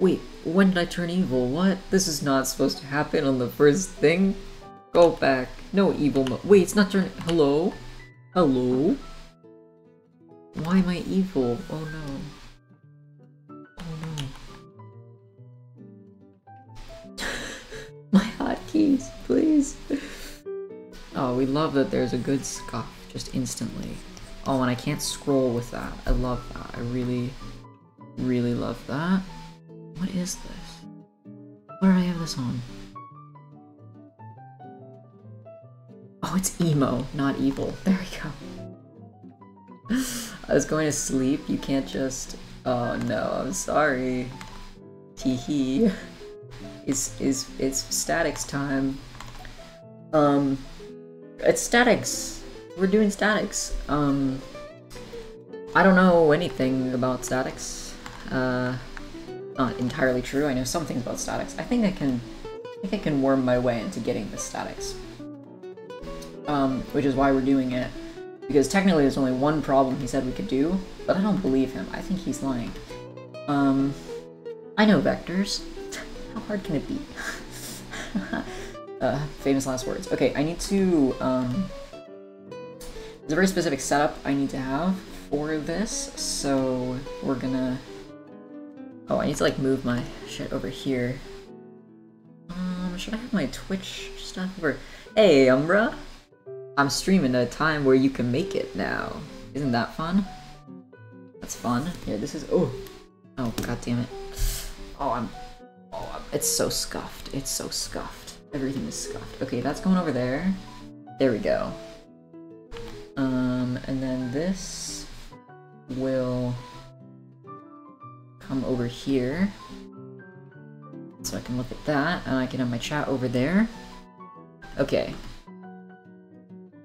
Wait, when did I turn evil? What? This is not supposed to happen on the first thing. Go back. No evil Wait, it's not turn- Hello? Hello? Why am I evil? Oh no. Oh no. My hotkeys, please. Oh, we love that there's a good scuff just instantly. Oh, and I can't scroll with that. I love that. I really, really love that. What is this? What do I have this on? Oh, it's emo, not evil. There we go. I was going to sleep. You can't just. Oh no, I'm sorry. Teehee. It's it's it's statics time. Um, it's statics. We're doing statics. Um, I don't know anything about statics. Uh, not entirely true. I know some things about statics. I think I can, I think I can worm my way into getting the statics. Um, which is why we're doing it. Because technically there's only one problem he said we could do, but I don't believe him. I think he's lying. Um, I know vectors. How hard can it be? uh, famous last words. Okay, I need to, um, there's a very specific setup I need to have for this, so we're gonna, oh, I need to like move my shit over here. Um, should I have my Twitch stuff over? Hey, Umbra! I'm streaming at a time where you can make it now. Isn't that fun? That's fun. Yeah, this is. Oh, oh, god damn it. Oh, I'm. Oh, I'm, it's so scuffed. It's so scuffed. Everything is scuffed. Okay, that's going over there. There we go. Um, and then this will come over here. So I can look at that, and I can have my chat over there. Okay,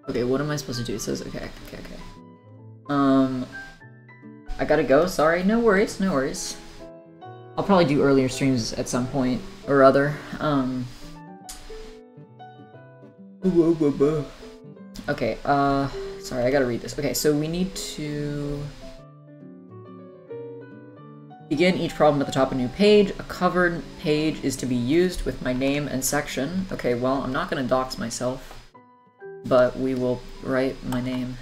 Okay, what am I supposed to do? It says, okay, okay, okay. Um, I gotta go, sorry, no worries, no worries. I'll probably do earlier streams at some point or other. Um, okay, uh, sorry, I gotta read this. Okay, so we need to begin each problem at the top of a new page. A covered page is to be used with my name and section. Okay, well, I'm not gonna dox myself but we will write my name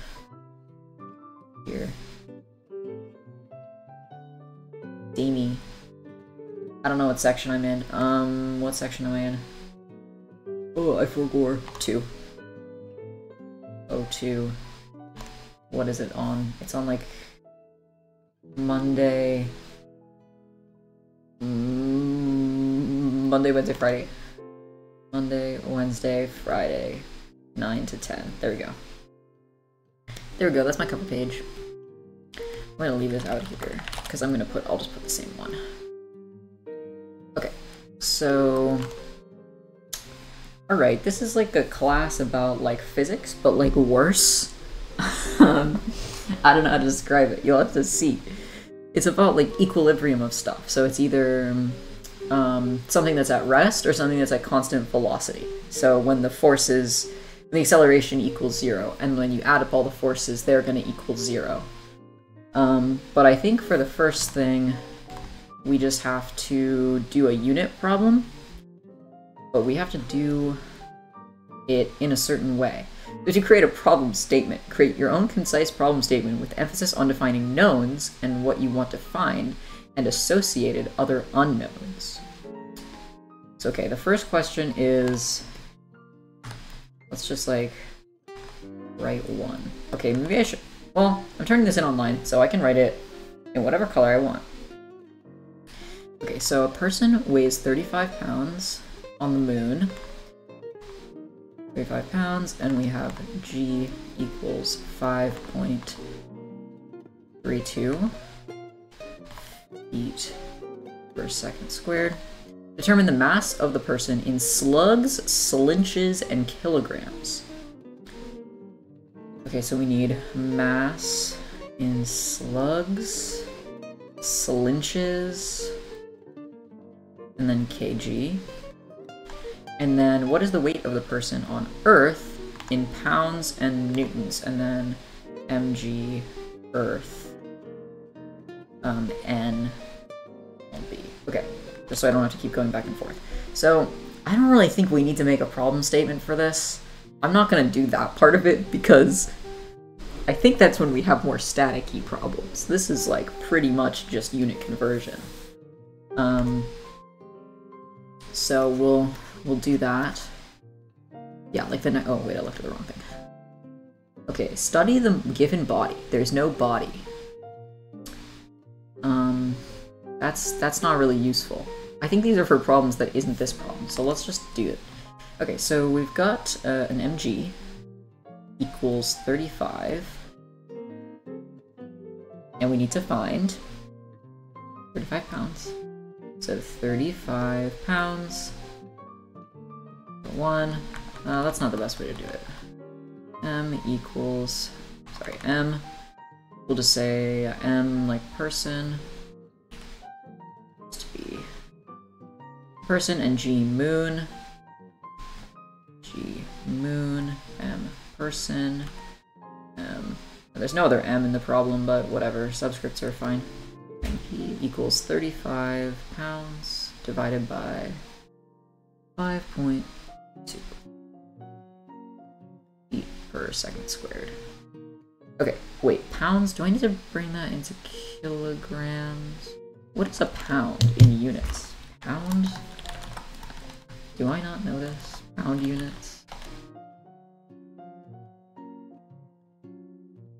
here. Damie. I don't know what section I'm in. Um, what section am I in? Oh, I forgot. Two. Oh, two. What is it on? It's on like Monday. Mm, Monday, Wednesday, Friday. Monday, Wednesday, Friday. 9 to 10. There we go. There we go, that's my cover page. I'm gonna leave this out here, because I'm gonna put, I'll just put the same one. Okay, so... Alright, this is like a class about, like, physics, but, like, worse. I don't know how to describe it, you'll have to see. It's about, like, equilibrium of stuff, so it's either um, something that's at rest or something that's at constant velocity. So when the forces the acceleration equals zero, and when you add up all the forces, they're going to equal zero. Um, but I think for the first thing, we just have to do a unit problem, but we have to do it in a certain way. So to create a problem statement, create your own concise problem statement with emphasis on defining knowns and what you want to find, and associated other unknowns. So okay, the first question is Let's just like write one. Okay, maybe I should. Well, I'm turning this in online, so I can write it in whatever color I want. Okay, so a person weighs 35 pounds on the moon. 35 pounds, and we have g equals 5.32 feet per second squared. Determine the mass of the person in slugs, slinches, and kilograms. Okay, so we need mass in slugs, slinches, and then kg. And then what is the weight of the person on Earth in pounds and newtons? And then mg Earth um, n b. Okay. just so I don't have to keep going back and forth. So I don't really think we need to make a problem statement for this. I'm not gonna do that part of it because I think that's when we have more staticky problems. This is like pretty much just unit conversion. Um, so we'll we'll do that. Yeah, like the oh wait, I looked at the wrong thing. Okay, study the given body. There's no body. Um, that's that's not really useful. I think these are for problems that isn't this problem. So let's just do it. Okay, so we've got uh, an mg equals 35. And we need to find 35 pounds. So 35 pounds. One. Uh, that's not the best way to do it. M equals, sorry, M. We'll just say M like person. To be person and G moon. G moon M person. M. There's no other M in the problem, but whatever. Subscripts are fine. MP equals 35 pounds divided by 5.2 feet per second squared. Okay, wait, pounds? Do I need to bring that into kilograms? What is a pound in units? Pound? Do I not know this? Pound units?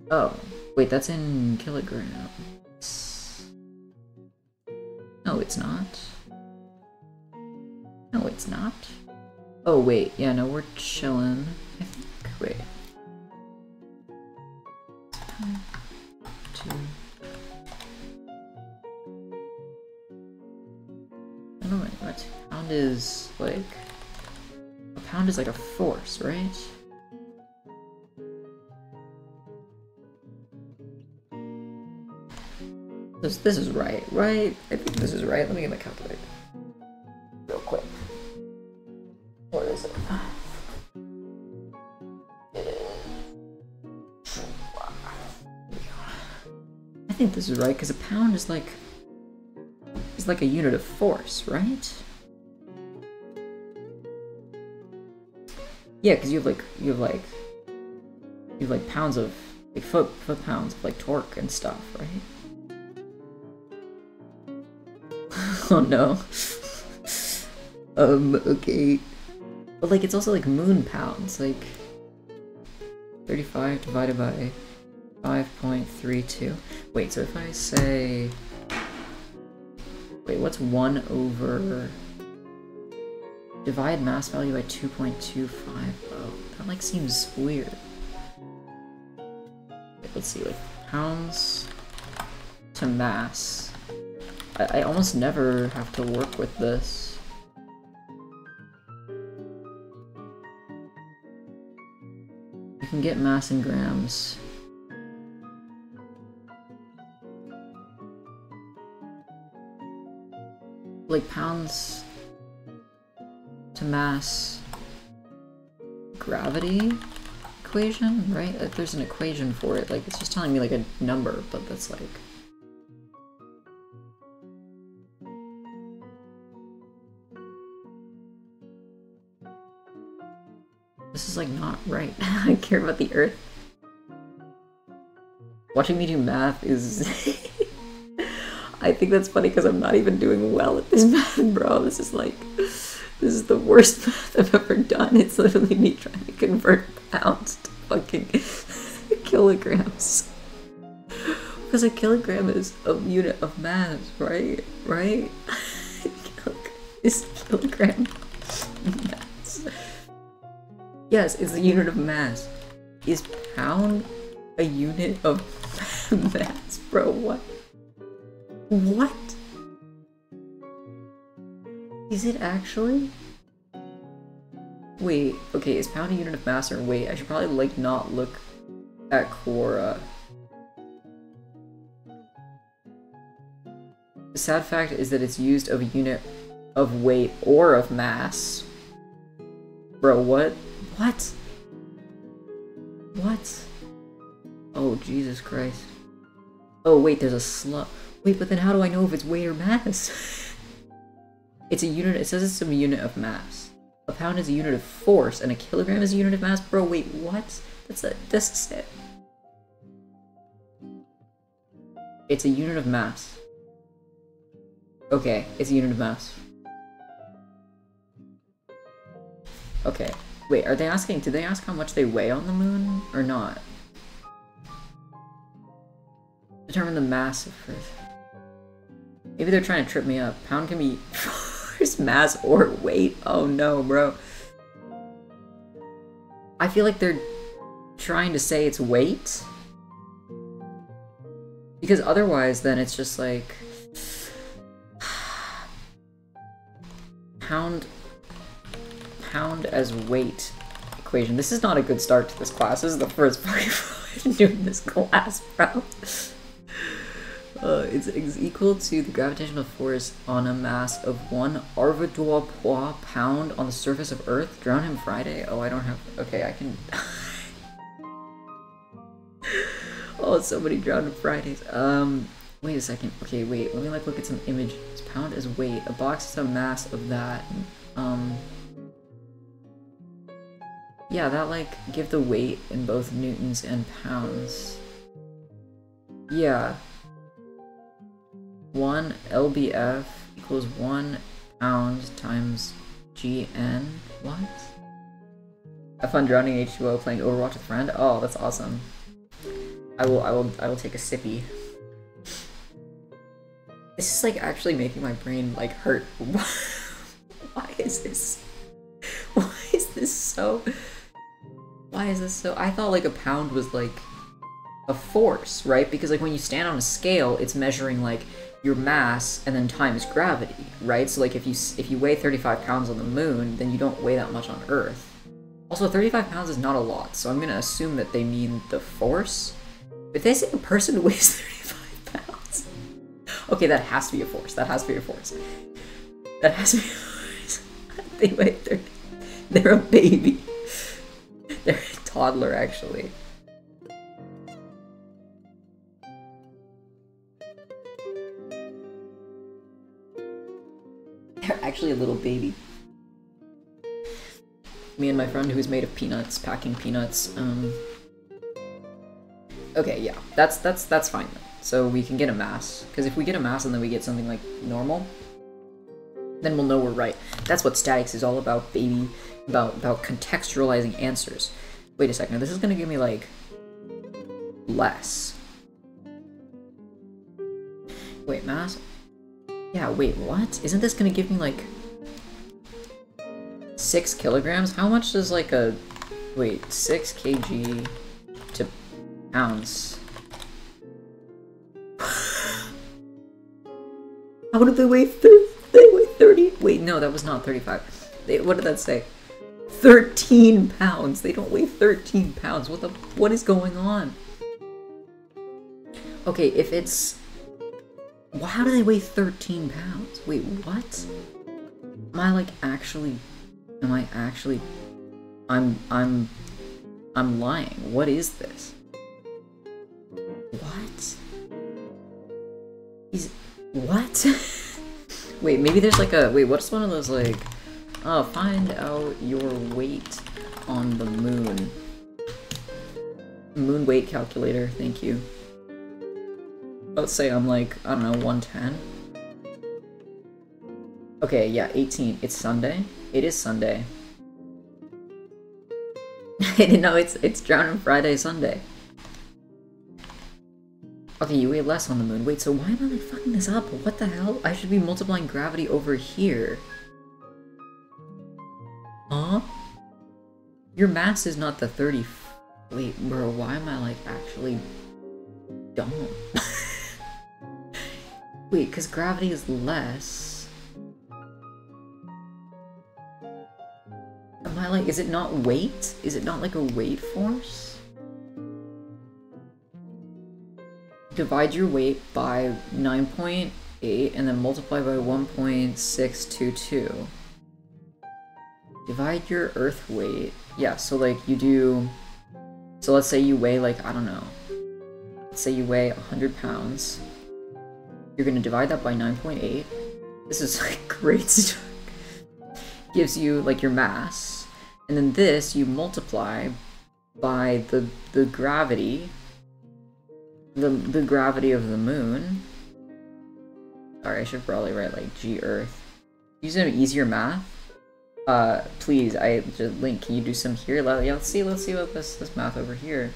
Oh, wait, that's in kilograms. No, it's not. No, it's not. Oh, wait, yeah, no, we're chilling. I think, wait. Two. I don't know what pound is like. A pound is like a force, right? This this is right, right? I think this is right. Let me get my calculator. Think this is right because a pound is like is like a unit of force, right? Yeah, because you have like you have like you have like pounds of like foot foot pounds of like torque and stuff, right? oh no. um. Okay. But like it's also like moon pounds, like 35 divided by 5.32. Wait, so if I say... Wait, what's 1 over... Divide mass value by 2.25? Oh, that like seems weird. Wait, let's see, like pounds to mass. I, I almost never have to work with this. You can get mass in grams. Like pounds to mass gravity equation, right? Like, there's an equation for it. Like it's just telling me like a number, but that's like This is like not right. I care about the earth. Watching me do math is I think that's funny because I'm not even doing well at this math, bro. This is like, this is the worst math I've ever done. It's literally me trying to convert pounds to fucking kilograms. Because a kilogram is a unit of mass, right? Right? is kilogram mass. Yes, it's a unit of mass. Is pound a unit of mass, bro? What? What? Is it actually? Wait, okay, is pound a unit of mass or weight? I should probably like not look at Quora. The sad fact is that it's used of a unit of weight or of mass. Bro, what? What? What? Oh, Jesus Christ. Oh, wait, there's a slot. Wait, but then how do I know if it's weight or mass? It's a unit, it says it's a unit of mass. A pound is a unit of force, and a kilogram is a unit of mass? Bro, wait, what? That's a, that's it. It's a unit of mass. Okay, it's a unit of mass. Okay. Wait, are they asking, did they ask how much they weigh on the moon, or not? Determine the mass of Earth. Maybe they're trying to trip me up. Pound can be force, mass, or weight. Oh no, bro. I feel like they're trying to say it's weight. Because otherwise, then it's just like... Pound... Pound as weight equation. This is not a good start to this class. This is the first fucking doing this class, bro. Uh, equal to the gravitational force on a mass of one Avoirdupois pound on the surface of Earth. Drown him Friday? Oh, I don't have... Okay, I can... oh, somebody drowned him Fridays. Um, wait a second. Okay, wait. Let me, like, look at some images. Pound is weight. A box is a mass of that. Um... Yeah, that, like, give the weight in both newtons and pounds. Yeah, 1 lbf equals 1 pound times gn. What? Have fun drowning H2O playing Overwatch with friend? Oh, that's awesome. I will, I will, I will take a sippy. This is like actually making my brain like hurt. Why is this? Why is this so? Why is this so? I thought like a pound was like a force, right? Because like when you stand on a scale, it's measuring like your mass and then times gravity, right? So like if you if you weigh 35 pounds on the moon, then you don't weigh that much on Earth. Also, 35 pounds is not a lot, so I'm gonna assume that they mean the force. If they say a person weighs 35 pounds, okay, that has to be a force. That has to be a force. That has to be a force. they weigh 30. They're a baby. They're a toddler, actually. They're actually a little baby. Me and my friend who's made of peanuts, packing peanuts. Um... Okay, yeah, that's that's that's fine then. So we can get a mass, because if we get a mass and then we get something like normal, then we'll know we're right. That's what statics is all about, baby. About about contextualizing answers. Wait a second, this is gonna give me like less. Wait, mass? Yeah, wait, what? Isn't this gonna give me, like... Six kilograms? How much does, like, a... Wait, six kg to pounds. How did they weigh 30? They weigh 30? Wait, no, that was not 35. They, what did that say? 13 pounds! They don't weigh 13 pounds! What the- what is going on? Okay, if it's well, how do they weigh 13 pounds? Wait, what? Am I like actually... Am I actually... I'm... I'm... I'm lying. What is this? What? What? wait, maybe there's like a... Wait, what's one of those like... Oh, find out your weight on the moon. Moon weight calculator, thank you. Let's say I'm like, I don't know, 110. Okay, yeah, 18. It's Sunday. It is Sunday. Know it's it's drowning Friday, Sunday. Okay, you weigh less on the moon. Wait, so why am I like fucking this up? What the hell? I should be multiplying gravity over here. Huh? Your mass is not the 30... Wait, bro, why am I like actually dumb? Wait, because gravity is less. Am I like, is it not weight? Is it not like a weight force? Divide your weight by 9.8 and then multiply by 1.622. Divide your earth weight. Yeah, so like you do, so let's say you weigh like, I don't know, let's say you weigh 100 pounds you're to divide that by 9.8, This is like great stuff. Gives you like your mass, and then this you multiply by the the gravity, the the gravity of the moon. Sorry, I should probably write like G Earth. Use an easier math. Uh, please, I just link. Can you do some here? Let, yeah, let's see. Let's see what this this math over here.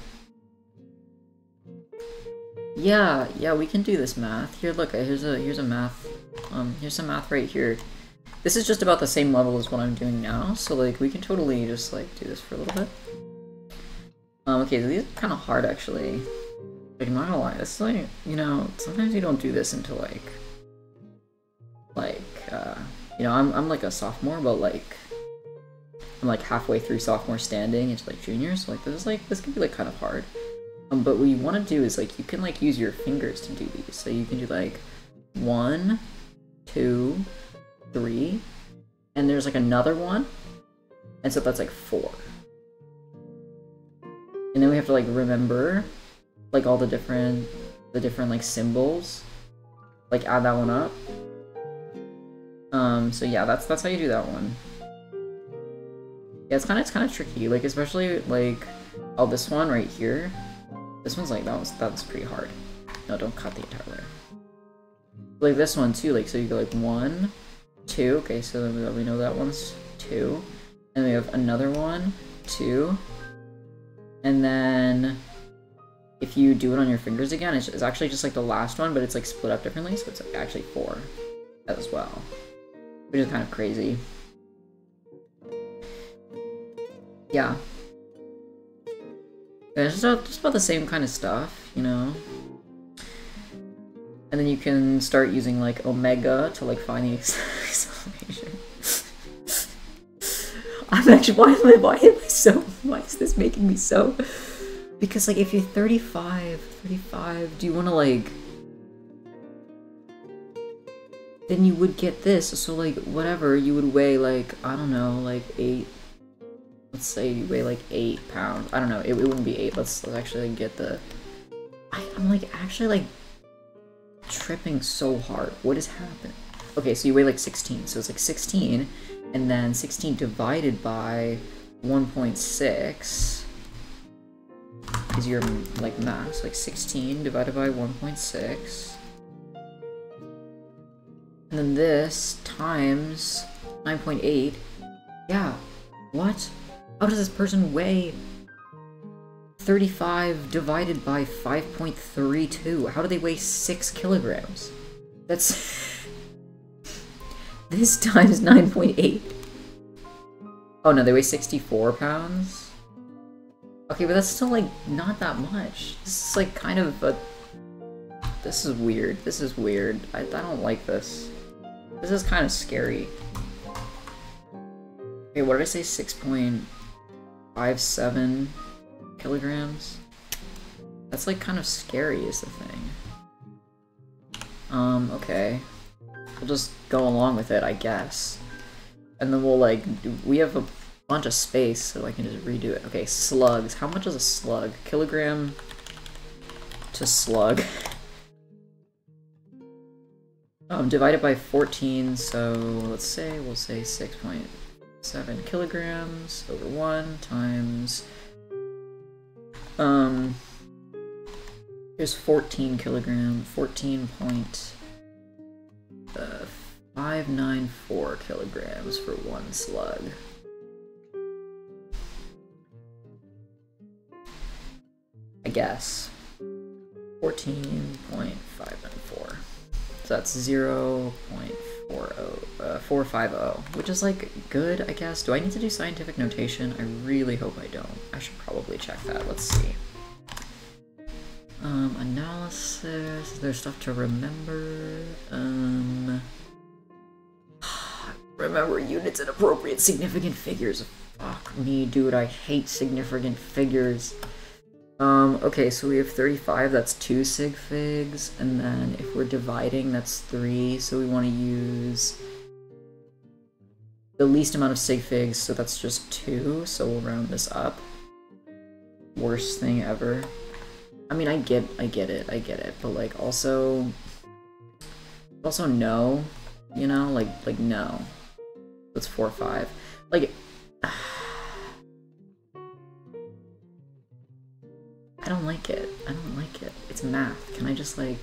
Yeah, yeah, we can do this math. Here, look. Here's a here's a math. Um, here's some math right here. This is just about the same level as what I'm doing now, so like we can totally just like do this for a little bit. Um, okay, so these are kind of hard actually. Like, I'm not gonna lie, this is like, you know, sometimes you don't do this until like, like, uh, you know, I'm, I'm like a sophomore, but like, I'm like halfway through sophomore standing into like junior, so like this is like, this can be like kind of hard. Um, but what you want to do is like, you can like use your fingers to do these. So you can do like one, two, three, and there's like another one, and so that's like four. And then we have to like remember like all the different the different like symbols. Like add that one up. Um so yeah, that's that's how you do that one. Yeah, it's kinda it's kinda tricky, like especially like oh this one right here. This one's like that was that was pretty hard. No, don't cut the entire layer. Like this one too, like so you go like one, two, okay, so then we know that one's two. And we have another one, two, and then if you do it on your fingers again, it's, it's, actually just like the last one, but it's like split up differently, so it's like actually four as well. Which is kind of crazy. Yeah. It's just, just about the same kind of stuff, you know? And then you can start using like omega to like find the acceleration. I'm actually why am I why am I so why is this making me so because like if you're 35 35 do you want to like then you would get this so like whatever you would weigh like I don't know like eight let's say you weigh like eight pounds. I don't know. It, it wouldn't be eight. Let's, let's actually get the I, I'm like actually like tripping so hard. What has happened okay so you weigh like 16 so it's like 16 and then 16 divided by 1.6 is your like mass. Like 16 divided by 1.6 and then this times 9.8 yeah. What how does this person weigh 35 divided by 5.32 how do they weigh 6 kilograms that's This times 9.8. Oh no, they weigh 64 pounds? Okay, but that's still like not that much. This is like kind of a... This is weird. This is weird. I, I don't like this. This is kind of scary. Okay, what did I say? 6.57 kilograms? That's like kind of scary is the thing. Um, okay. We'll just go along with it, I guess. And then we'll like, we have a bunch of space, so I can just redo it. Okay, slugs. How much is a slug? Kilogram to slug. Um, divided by 14, so let's say, we'll say 6.7 kilograms over 1 times, um, here's 14 kilogram, 14 point, uh, 594 kilograms for one slug. I guess. 14.594. So that's 0 0.40, uh, 450, which is like good, I guess. Do I need to do scientific notation? I really hope I don't. I should probably check that. Let's see. Um, analysis, there's stuff to remember. Um, remember units and appropriate significant figures. Fuck me, dude, I hate significant figures. Um, okay, so we have 35, that's 2 sig figs, and then if we're dividing, that's 3, so we want to use the least amount of sig figs, so that's just 2, so we'll round this up. Worst thing ever. I mean, I get, I get it, I get it, but like also, also no, You know, like like no. That's four or five. Like I don't like it. I don't like it. It's math. Can I just like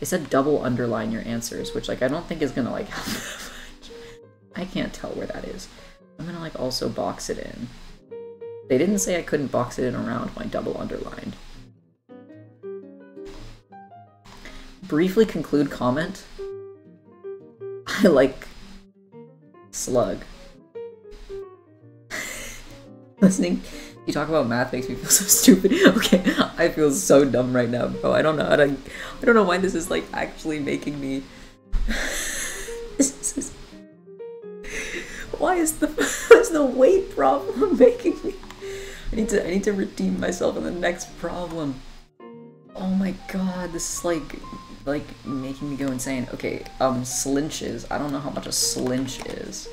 it said double underline your answers, which like I don't think is gonna like help I can't tell where that is. I'm gonna like also box it in. They didn't say I couldn't box it in around my double underlined. Briefly conclude comment. I like slug. Listening you talk about math makes me feel so stupid. Okay, I feel so dumb right now, bro. I don't know how to I don't know why this is like actually making me this is why is the is the weight problem making me I need to I need to redeem myself in the next problem. Oh my god, this is like like making me go insane. Okay, um slinches. I don't know how much a slinch is.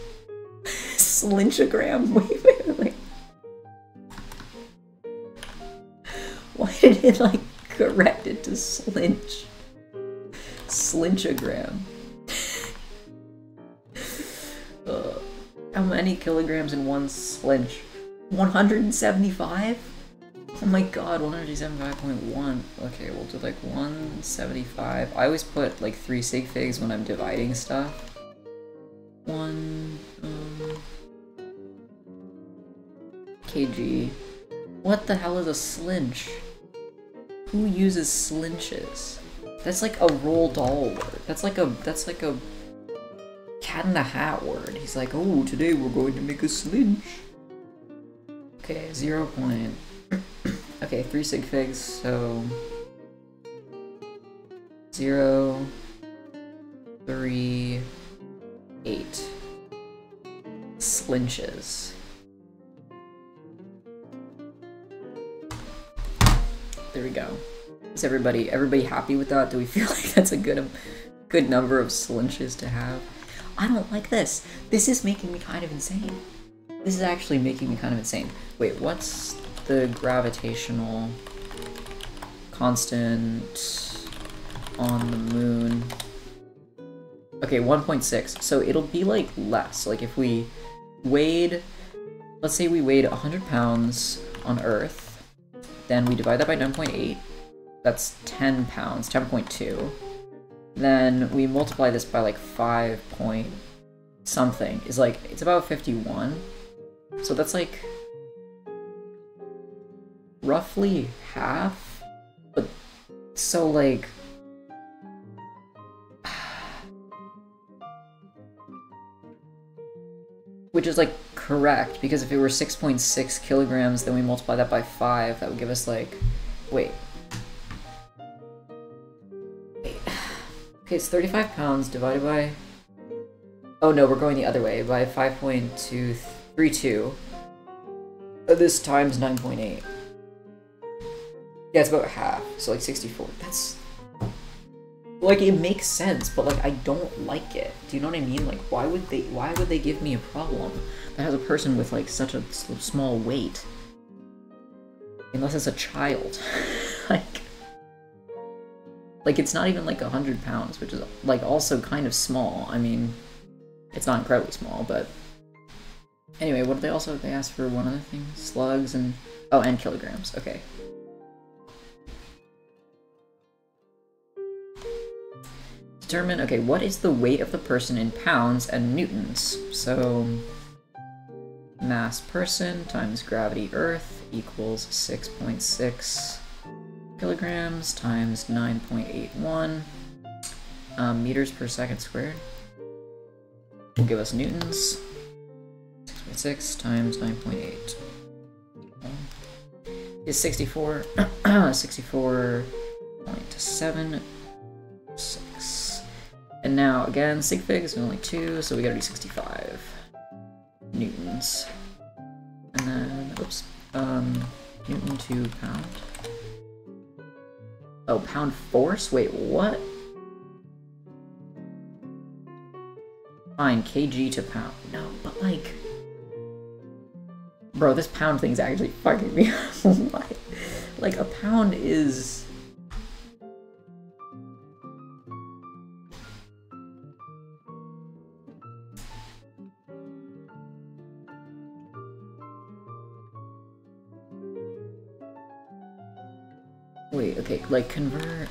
Slinchogram? Wait, wait, wait. Why did it like correct it to slinch? Slinchogram. uh, how many kilograms in one slinch? 175? Oh my god, 175.1. Okay, we'll do like 175. I always put like three sig figs when I'm dividing stuff. One um, kg. What the hell is a slinch? Who uses slinches? That's like a Roald Dahl word. That's like a that's like a cat in the hat word. He's like, oh, today we're going to make a slinch. Okay, zero point. okay, three sig figs, so zero, three, eight slinches. There we go. Is everybody everybody happy with that? Do we feel like that's a good good number of slinches to have? I don't like this. This is making me kind of insane. This is actually making me kind of insane. Wait, what's the gravitational constant on the moon? Okay, 1.6. So it'll be like less. Like if we weighed, let's say we weighed 100 pounds on Earth, then we divide that by 9.8. That's 10 pounds, 10.2. Then we multiply this by like 5 point something. Is like, it's about 51. So that's like roughly half. But so like which is like correct because if it were 6.6 .6 kilograms then we multiply that by 5 that would give us like wait. Wait okay it's 35 pounds divided by oh no we're going the other way by 5.232 uh, this times 9.8 yeah it's about half so like 64 that's like it makes sense but like i don't like it. Do you know what i mean? Like why would they why would they give me a problem that has a person with like such a small weight. Unless it's a child. Like like it's not even like a hundred pounds which is like also kind of small. I mean it's not incredibly small but anyway what did they also they asked for one other thing? Slugs and oh and kilograms. Okay. Determine, okay, what is the weight of the person in pounds and newtons? So, mass person times gravity earth equals 6.6 .6 kilograms times 9.81 um, meters per second squared. Will give us newtons. 6.6 times 9.8 is 64, 64.7 and now, again, sig figs only two, so we gotta do 65 newtons. And then, oops, um, newton to pound. Oh, pound force? Wait, what? Fine, kg to pound. No, but like... Bro, this pound thing's actually fucking me up. like, a pound is... Wait, okay, like convert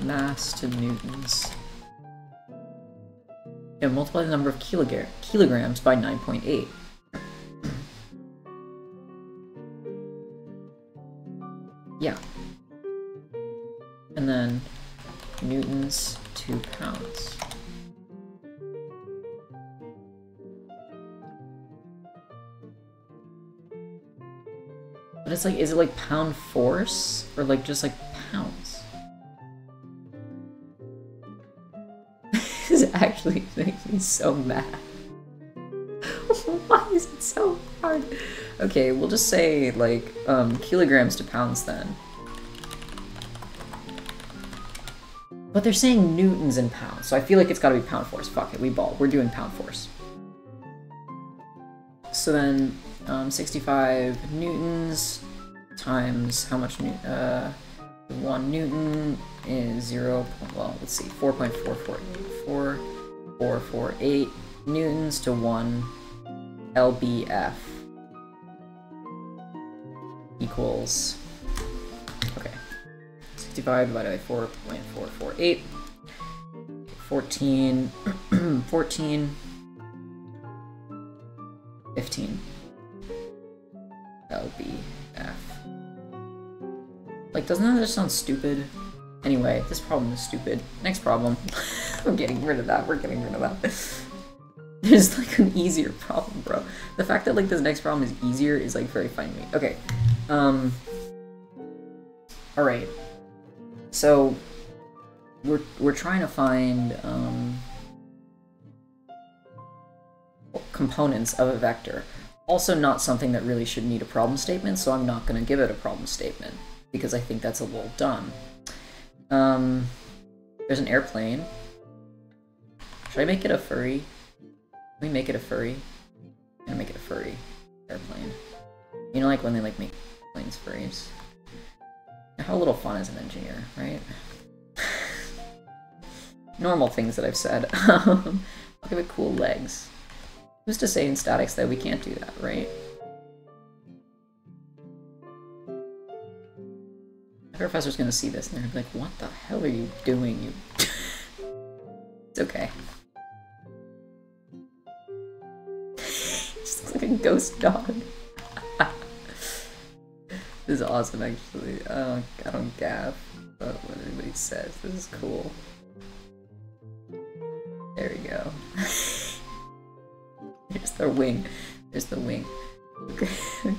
mass to newtons. Yeah, multiply the number of kilogram kilograms by 9.8. Yeah. And then newtons to pounds. But it's like, is it like pound force? Or like just like pounds? this actually makes me so mad. Why is it so hard? Okay, we'll just say like um, kilograms to pounds then. But they're saying newtons and pounds, so I feel like it's gotta be pound force. Fuck it, we ball. We're doing pound force. So then, um, 65 newtons times how much uh, 1 newton is 0, well, let's see, 4.448 newtons to 1 lbf equals okay, 65 divided by 4.448. 14, 14, Doesn't that just sound stupid? Anyway, this problem is stupid. Next problem. I'm getting rid of that. We're getting rid of that. There's like an easier problem, bro. The fact that like this next problem is easier is like very funny to me. Okay. Um. Alright. So we're we're trying to find um, components of a vector. Also not something that really should need a problem statement, so I'm not going to give it a problem statement because I think that's a little dumb. Um, there's an airplane. Should I make it a furry? Can we make it a furry? I'm gonna make it a furry airplane. You know like when they like make planes furries? How a little fun as an engineer, right? Normal things that I've said. I'll give it cool legs. Who's to say in statics that we can't do that, right? Professor's gonna see this and they're gonna be like, what the hell are you doing, you... it's okay. Just looks like a ghost dog. This is awesome, actually. Don't, I don't gaff about what anybody says. This is cool. There we go. Here's the wing. There's the wing. Okay, okay.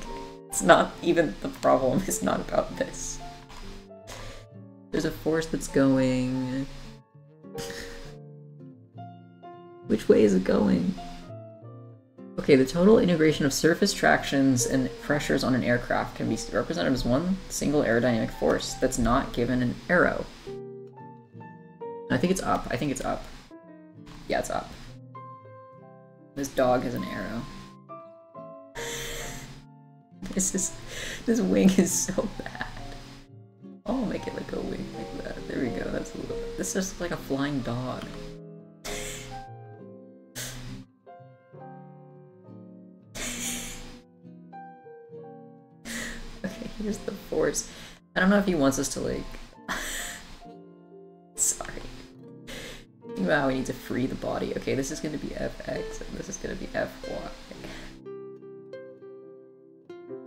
It's not even the problem. It's not about this. There's a force that's going. Which way is it going? Okay, the total integration of surface tractions and pressures on an aircraft can be represented as one single aerodynamic force that's not given an arrow. I think it's up. I think it's up. Yeah, it's up. This dog has an arrow. this is this wing is so bad. Oh, make it like a wing like that. There we go. That's a little. This is like a flying dog. Okay, here's the force. I don't know if he wants us to like... Sorry. Wow, we need to free the body. Okay, this is to be fx, and this is to be fy.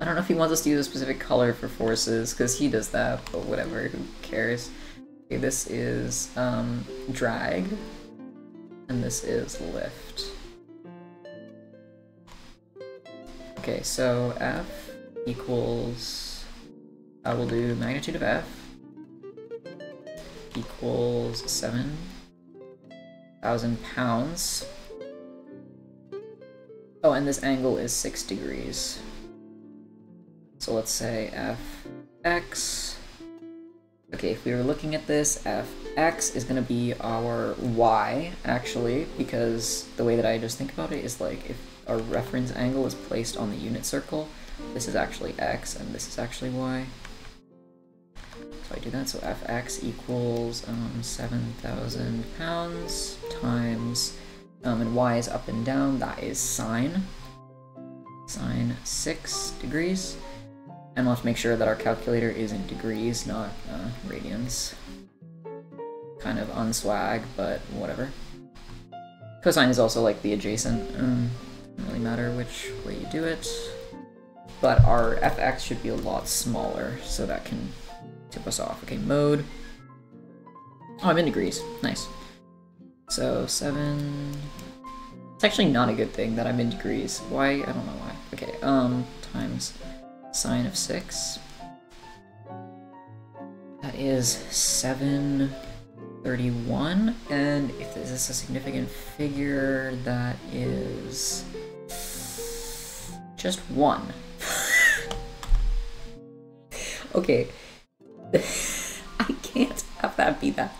I don't know if he wants us to use a specific color for forces, because he does that, but whatever, who cares. Okay, this is um, drag, and this is lift. Okay, so F equals I will do magnitude of f equals 7,000 pounds. Oh, and this angle is 6 degrees. So let's say fx. Okay, if we were looking at this, fx is going to be our y, actually, because the way that I just think about it is like if a reference angle is placed on the unit circle, this is actually x and this is actually y. So I do that, so fx equals um, 7,000 pounds times, um, and y is up and down, that is sine, sine 6 degrees. And we'll have to make sure that our calculator is in degrees, not uh, radians. Kind of unswag, but whatever. Cosine is also like the adjacent. Um, doesn't really matter which way you do it. But our fx should be a lot smaller, so that can tip us off. Okay, mode. Oh, I'm in degrees. Nice. So, 7... It's actually not a good thing that I'm in degrees. Why? I don't know why. Okay, um, times sine of 6. That is 731. And if this is a significant figure, that is just 1. okay. I can't have that be that.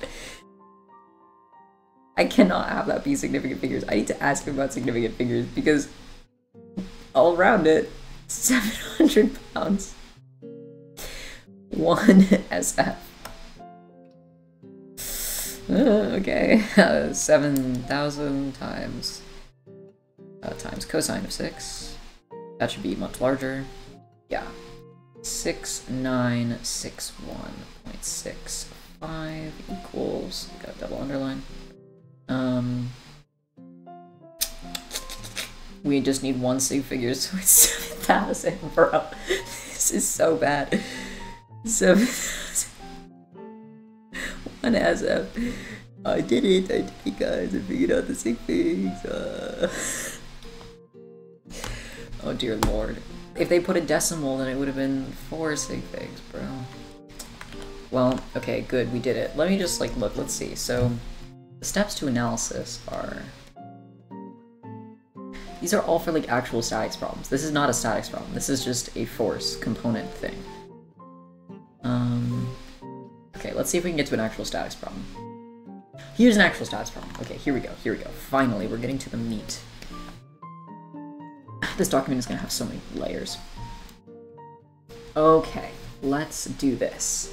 I cannot have that be significant figures. I need to ask him about significant figures because all around it, 700 pounds. One SF. Uh, okay, uh, 7,000 times uh, times cosine of 6. That should be much larger. Yeah. 6961.65 equals, got a double underline. Um, we just need one sig figure, so it's 7,000, bro. This is so bad. 7,000. One SF. I did it, I did it, guys. I figured out the sig figs. Uh... oh, dear lord. If they put a decimal, then it would have been four sig figs, bro. Well, okay, good, we did it. Let me just, like, look, let's see. So, the steps to analysis are... These are all for like actual statics problems. This is not a statics problem. This is just a force component thing. Um, okay, let's see if we can get to an actual statics problem. Here's an actual statics problem. Okay, here we go, here we go. Finally, we're getting to the meat. This document is gonna have so many layers. Okay, let's do this.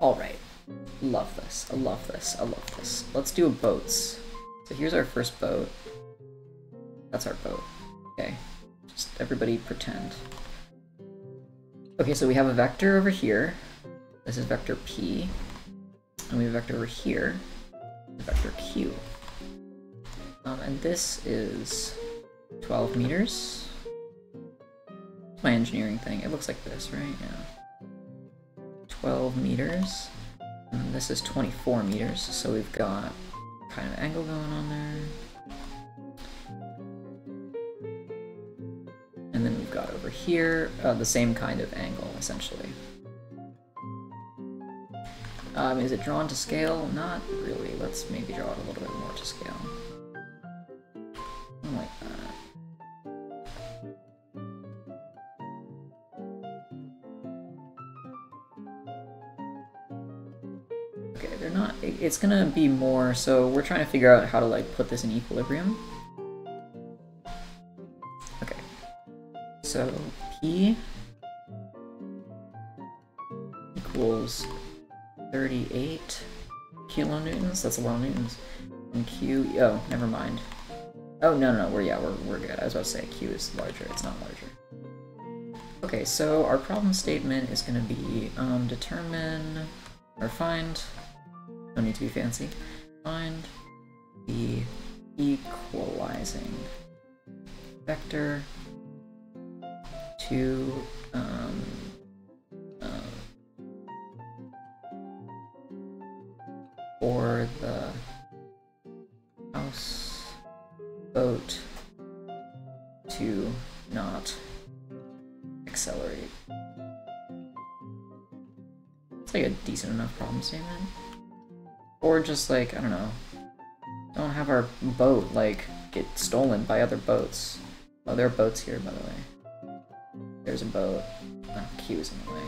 Alright. Love this. I love this. I love this. Let's do a boats. So here's our first boat. That's our boat. Okay. Just everybody pretend. Okay, so we have a vector over here. This is vector p. And we have a vector over here. Vector q. Um, and this is 12 meters. My engineering thing. It looks like this, right? Yeah. 12 meters. And this is 24 meters, so we've got kind of angle going on there. And then we've got over here uh, the same kind of angle, essentially. Um, is it drawn to scale? Not really. Let's maybe draw it a little bit more to scale. Like that. Not... It's gonna be more... So we're trying to figure out how to, like, put this in equilibrium. Okay. So, P equals 38 kilonewtons. That's a lot of newtons. And Q... Oh, never mind. Oh, no, no, no. We're, yeah, we're, we're good. I was about to say Q is larger. It's not larger. Okay, so our problem statement is to be um, determine or find don't need to be fancy. Find the equalizing vector to um, uh, for the house boat to not accelerate. It's like a decent enough problem statement. Or just like, I don't know, don't have our boat, like, get stolen by other boats. Oh, there are boats here, by the way. There's a boat. Oh, Q is in the way.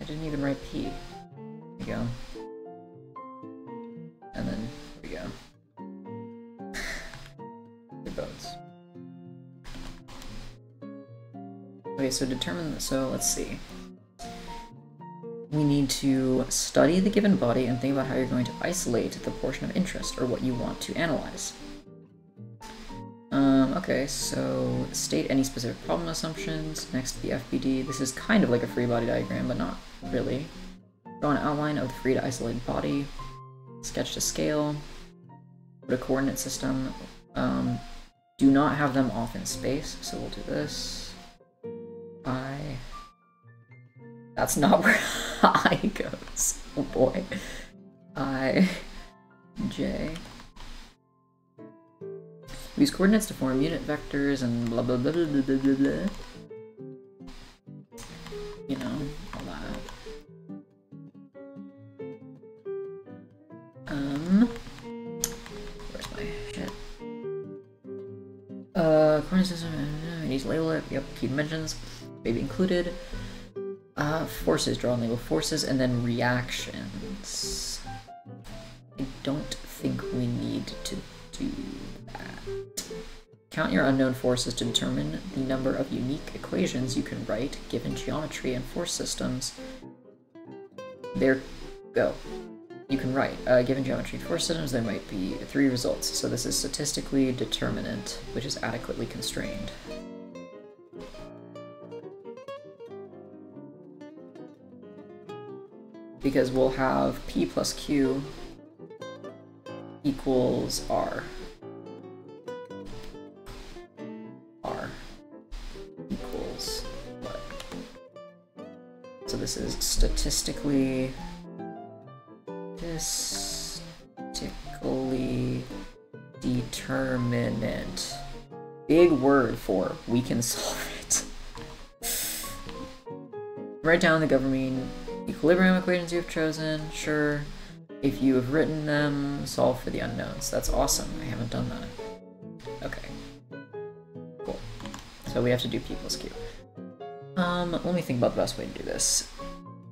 I didn't even write P. There you go. And then, here we go. the boats. Okay, so determine, so let's see we need to study the given body and think about how you're going to isolate the portion of interest or what you want to analyze. Um, okay, so state any specific problem assumptions next the FBD. This is kind of like a free body diagram, but not really. Draw an outline of the free to isolated body. Sketch to scale. Put a coordinate system. Um, do not have them off in space, so we'll do this. I. That's not where I goes. Oh boy. I. J. Use coordinates to form unit vectors and blah blah blah blah blah blah blah. You know, all that. Um, where's my shit? Uh, coordinate system. I need to label it. Yep, key dimensions, maybe included. Uh, forces. Draw and label forces, and then reactions. I don't think we need to do that. Count your unknown forces to determine the number of unique equations you can write given geometry and force systems. There go. You can write. Uh, given geometry and force systems, there might be three results. So this is statistically determinant, which is adequately constrained. Because we'll have p plus q equals r. r equals what? So this is statistically statistically determinant. Big word for we can solve it. Write down the governing equilibrium equations you've chosen, sure. If you have written them, solve for the unknowns. That's awesome. I haven't done that. Okay. Cool. So we have to do P plus Q. Um, let me think about the best way to do this.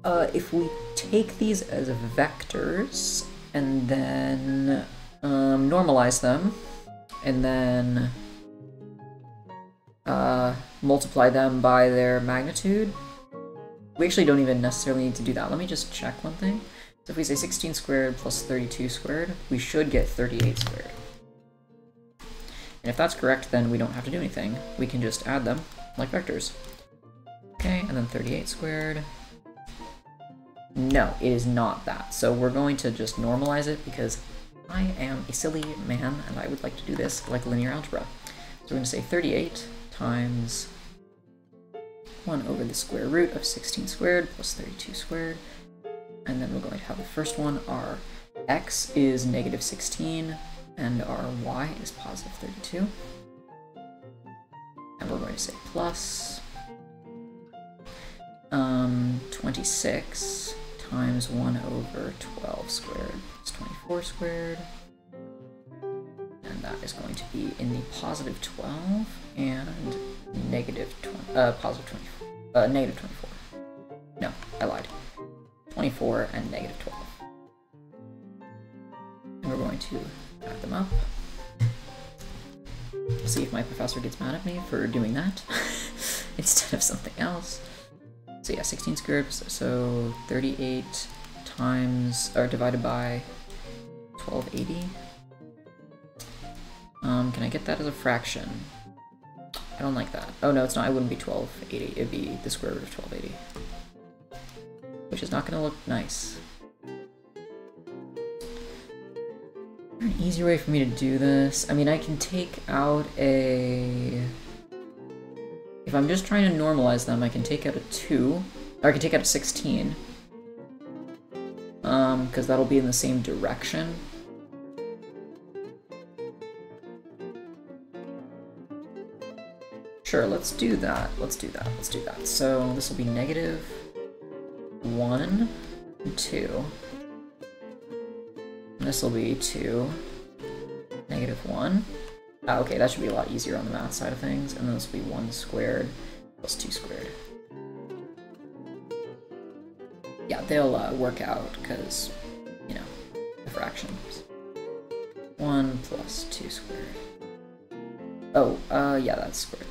Uh, if we take these as vectors and then um, normalize them and then uh, multiply them by their magnitude, we actually don't even necessarily need to do that. Let me just check one thing. So if we say 16 squared plus 32 squared, we should get 38 squared. And if that's correct, then we don't have to do anything. We can just add them like vectors. Okay, and then 38 squared. No, it is not that. So we're going to just normalize it because I am a silly man and I would like to do this like linear algebra. So we're going to say 38 times 1 over the square root of 16 squared plus 32 squared. And then we're going to have the first one, our x is negative 16 and our y is positive 32. And we're going to say plus um, 26 times 1 over 12 squared is 24 squared. And that is going to be in the positive 12 and negative 20, uh, positive 24, uh, negative 24. No, I lied. 24 and negative 12. And we're going to add them up. See if my professor gets mad at me for doing that instead of something else. So yeah, 16 squared, so 38 times, or divided by 1280. Um, can I get that as a fraction? I don't like that. Oh no, it's not, it wouldn't be 1280, it'd be the square root of 1280. Which is not gonna look nice. An easier way for me to do this? I mean, I can take out a... If I'm just trying to normalize them, I can take out a 2. Or I can take out a 16. Um, because that'll be in the same direction. Sure, let's do that. Let's do that. Let's do that. So this will be negative 1, 2. This will be 2, negative 1. Ah, okay, that should be a lot easier on the math side of things. And then this will be 1 squared plus 2 squared. Yeah, they'll uh, work out because, you know, the fractions. 1 plus 2 squared. Oh, uh, yeah, that's squared.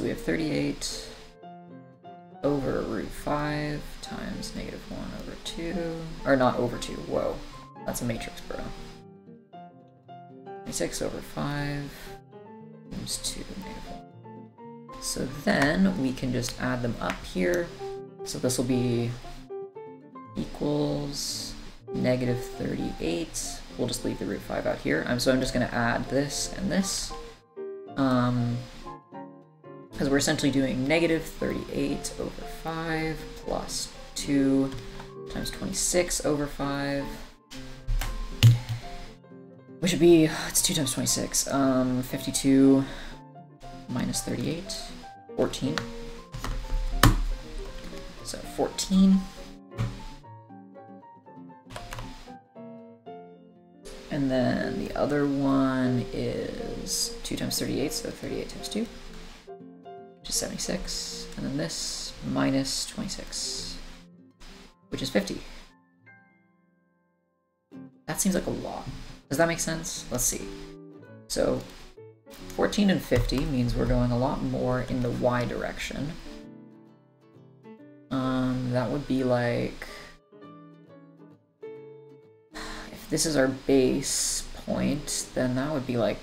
So we have 38 over root 5 times negative 1 over 2. Or not over 2, whoa. That's a matrix, bro. 26 over 5 times 2 negative 1. So then we can just add them up here. So this will be equals negative 38. We'll just leave the root 5 out here. Um, so I'm just going to add this and this. Um, because we're essentially doing negative 38 over 5 plus 2 times 26 over 5. Which would be, it's 2 times 26, um, 52 minus 38, 14. So 14. And then the other one is 2 times 38, so 38 times 2, which is 76. And then this minus 26, which is 50. That seems like a lot. Does that make sense? Let's see. So 14 and 50 means we're going a lot more in the y direction. Um, that would be like... If this is our base point, then that would be like...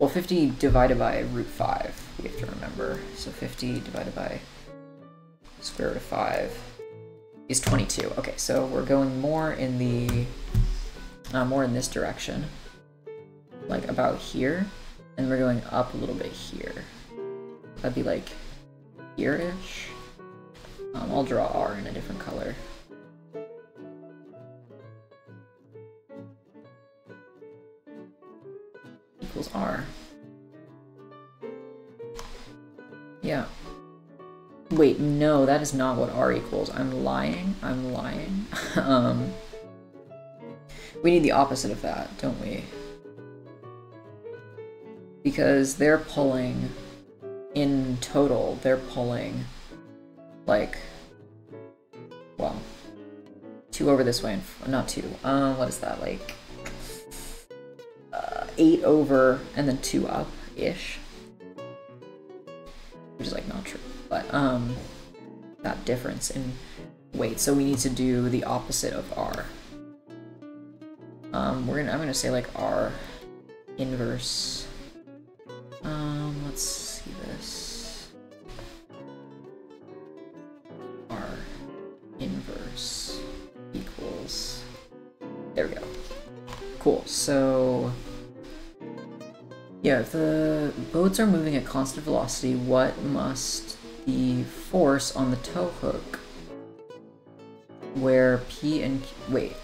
Well, 50 divided by root 5, we have to remember. So 50 divided by square root of 5 is 22. Okay, so we're going more in the, uh, more in this direction, like about here, and we're going up a little bit here. That'd be like here-ish. Um, I'll draw R in a different color. Equals R. Yeah. Wait, no, that is not what R equals. I'm lying. I'm lying. um, we need the opposite of that, don't we? Because they're pulling, in total, they're pulling, like, well, two over this way, and not two. Um, what is that, like, uh, eight over and then two up-ish? Which is, like, not true but um, that difference in weight. So we need to do the opposite of R. Um, we're gonna, I'm gonna say like R inverse. Um, let's see this. So yeah, if the boats are moving at constant velocity, what must the force on the tow hook where P and Q, wait.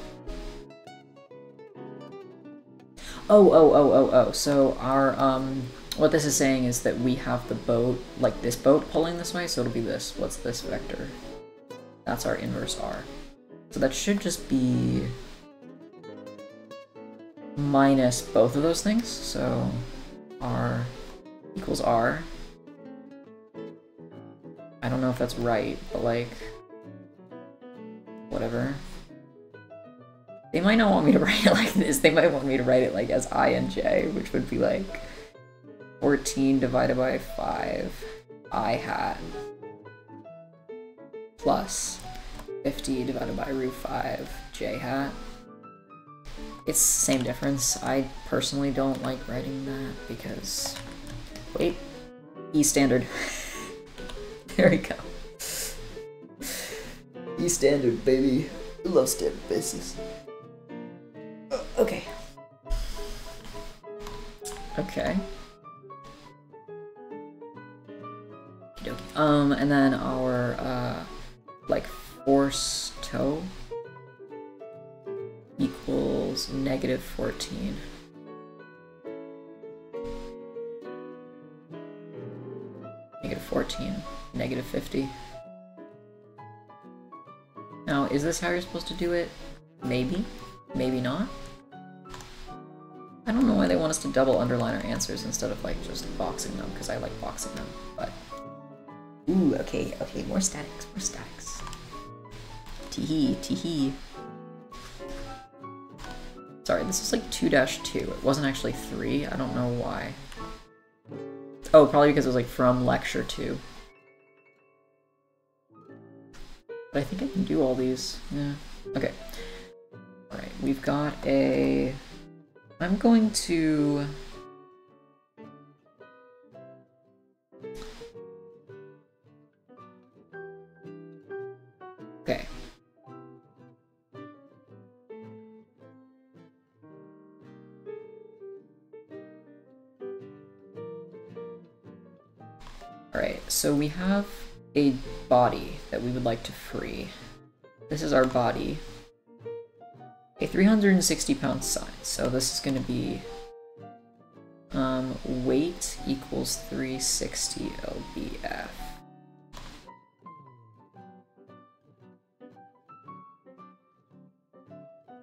Oh, oh, oh, oh, oh. So our, um, what this is saying is that we have the boat, like this boat pulling this way, so it'll be this. What's this vector? That's our inverse R. So that should just be minus both of those things. So R equals R I don't know if that's right, but like, whatever. They might not want me to write it like this. They might want me to write it like as i and j, which would be like 14 divided by 5 i hat plus 50 divided by root 5 j hat. It's the same difference. I personally don't like writing that because... Wait. E standard. There we go. E standard, baby. Love standard bases. Uh, okay. Okay. Um, and then our, uh, like, force tow equals negative 14. Negative 14 negative 50. Now, is this how you're supposed to do it? Maybe. Maybe not. I don't know why they want us to double underline our answers instead of like just boxing them, because I like boxing them, but... Ooh, okay, okay, more statics, more statics. Teehee, teehee. Sorry, this is like 2-2. It wasn't actually 3. I don't know why. Oh, probably because it was like from lecture 2. But I think I can do all these. Yeah. Okay. Alright. we've got a... I'm going to... Okay. So we have a body that we would like to free. This is our body. A 360 pound size, so this is going to be um, weight equals 360 lbf.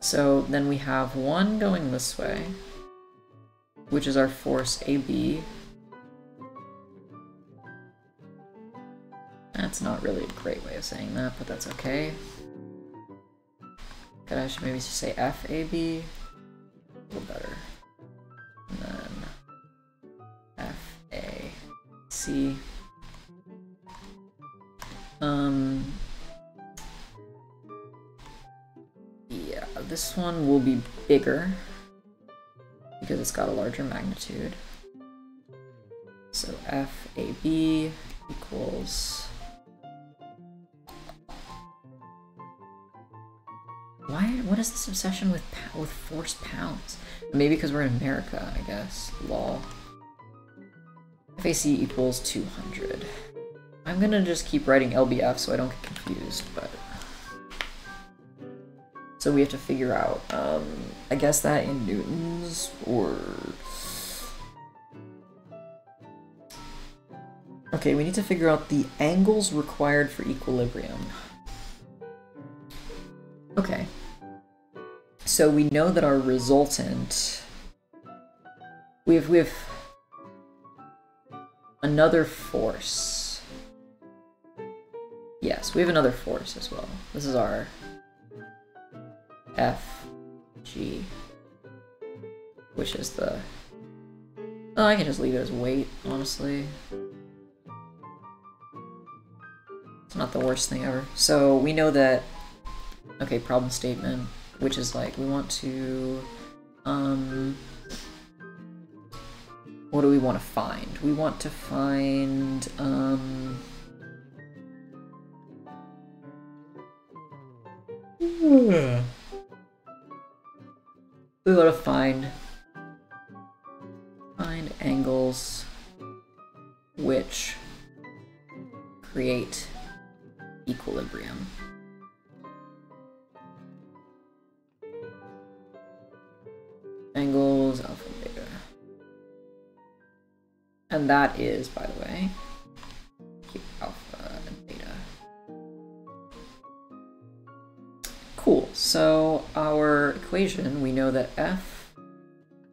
So then we have one going this way, which is our force AB, That's not really a great way of saying that, but that's okay. Could I should maybe just say FAB? A little better. And then FAC. Um, yeah, this one will be bigger because it's got a larger magnitude. So FAB equals Why? What is this obsession with with force pounds? Maybe because we're in America, I guess. Law. FAC equals 200. I'm gonna just keep writing LBF so I don't get confused, but... So we have to figure out, um, I guess that in newtons, or... Okay, we need to figure out the angles required for equilibrium. Okay, so we know that our resultant... We have, we have another force. Yes, we have another force as well. This is our F, G, which is the... Oh, I can just leave it as weight, honestly. It's not the worst thing ever. So we know that... Okay, problem statement which is like we want to um what do we want to find? We want to find um we want to find find angles which create equilibrium. Angles, alpha, and beta. And that is, by the way, keep alpha and beta. Cool, so our equation, we know that f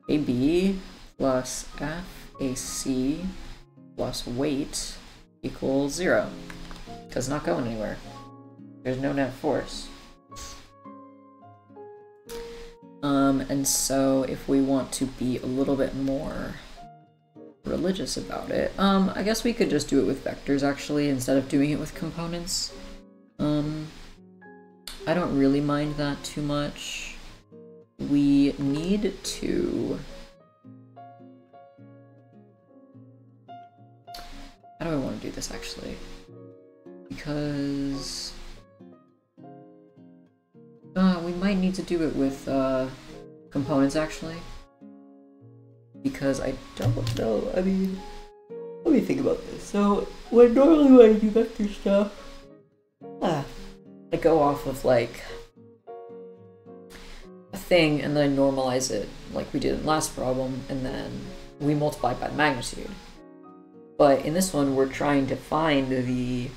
AB plus f AC plus weight equals zero. Because it's not going anywhere. There's no net force. Um, and so if we want to be a little bit more religious about it, um, I guess we could just do it with vectors actually, instead of doing it with components. Um, I don't really mind that too much. We need to... How do I want to do this actually? Because... Uh, we might need to do it with uh, components actually. Because I don't know, I mean, let me think about this. So, when normally when I do vector stuff, ah, I go off of like a thing and then I normalize it like we did in last problem and then we multiply by the magnitude. But in this one, we're trying to find the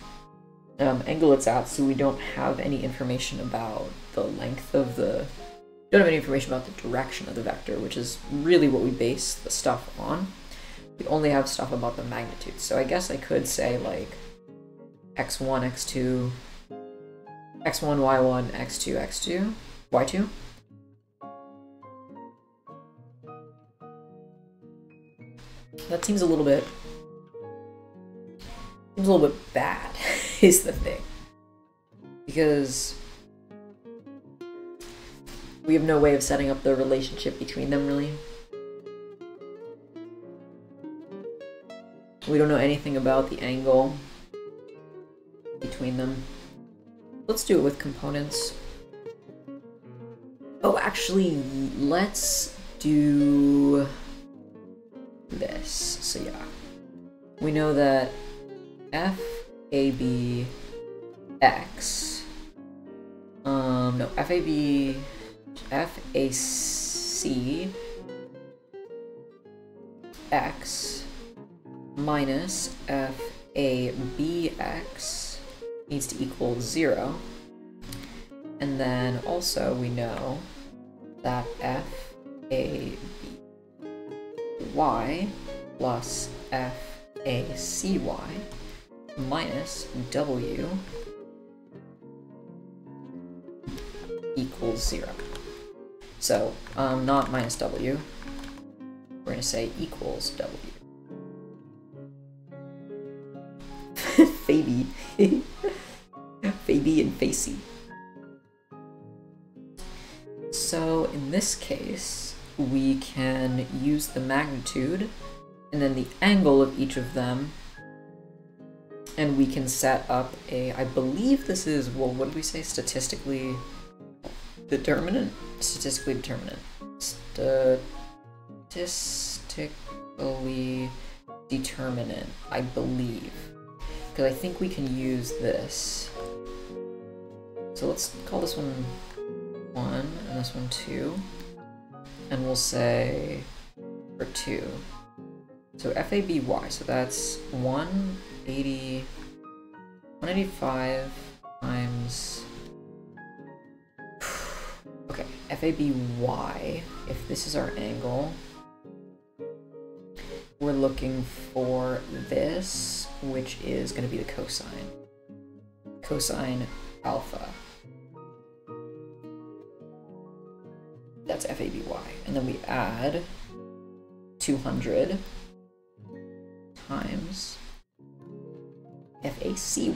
um, angle it's at so we don't have any information about the length of the don't have any information about the direction of the vector, which is really what we base the stuff on. We only have stuff about the magnitude. So I guess I could say like x1, x2, x1, y1, x2, x2, y2. That seems a little bit a little bit bad, is the thing. Because We have no way of setting up the relationship between them, really. We don't know anything about the angle between them. Let's do it with components. Oh, actually, let's do this. So yeah, we know that f a b x. Um, no, f a b f a c x minus f a b x needs to equal zero. And then also we know that f a b y plus f a c y minus w equals zero. So, um, not minus w. We're gonna say equals w. Faby. Faby and Facey. So in this case, we can use the magnitude and then the angle of each of them and we can set up a, I believe this is, well, what did we say? Statistically determinant? Statistically determinant. Statistically determinant, I believe. Because I think we can use this. So let's call this one 1 and this one 2. And we'll say for 2. So FABY, so that's 180, 185 times, okay, FABY, if this is our angle, we're looking for this, which is going to be the cosine. Cosine alpha. That's FABY. And then we add 200 times FACY,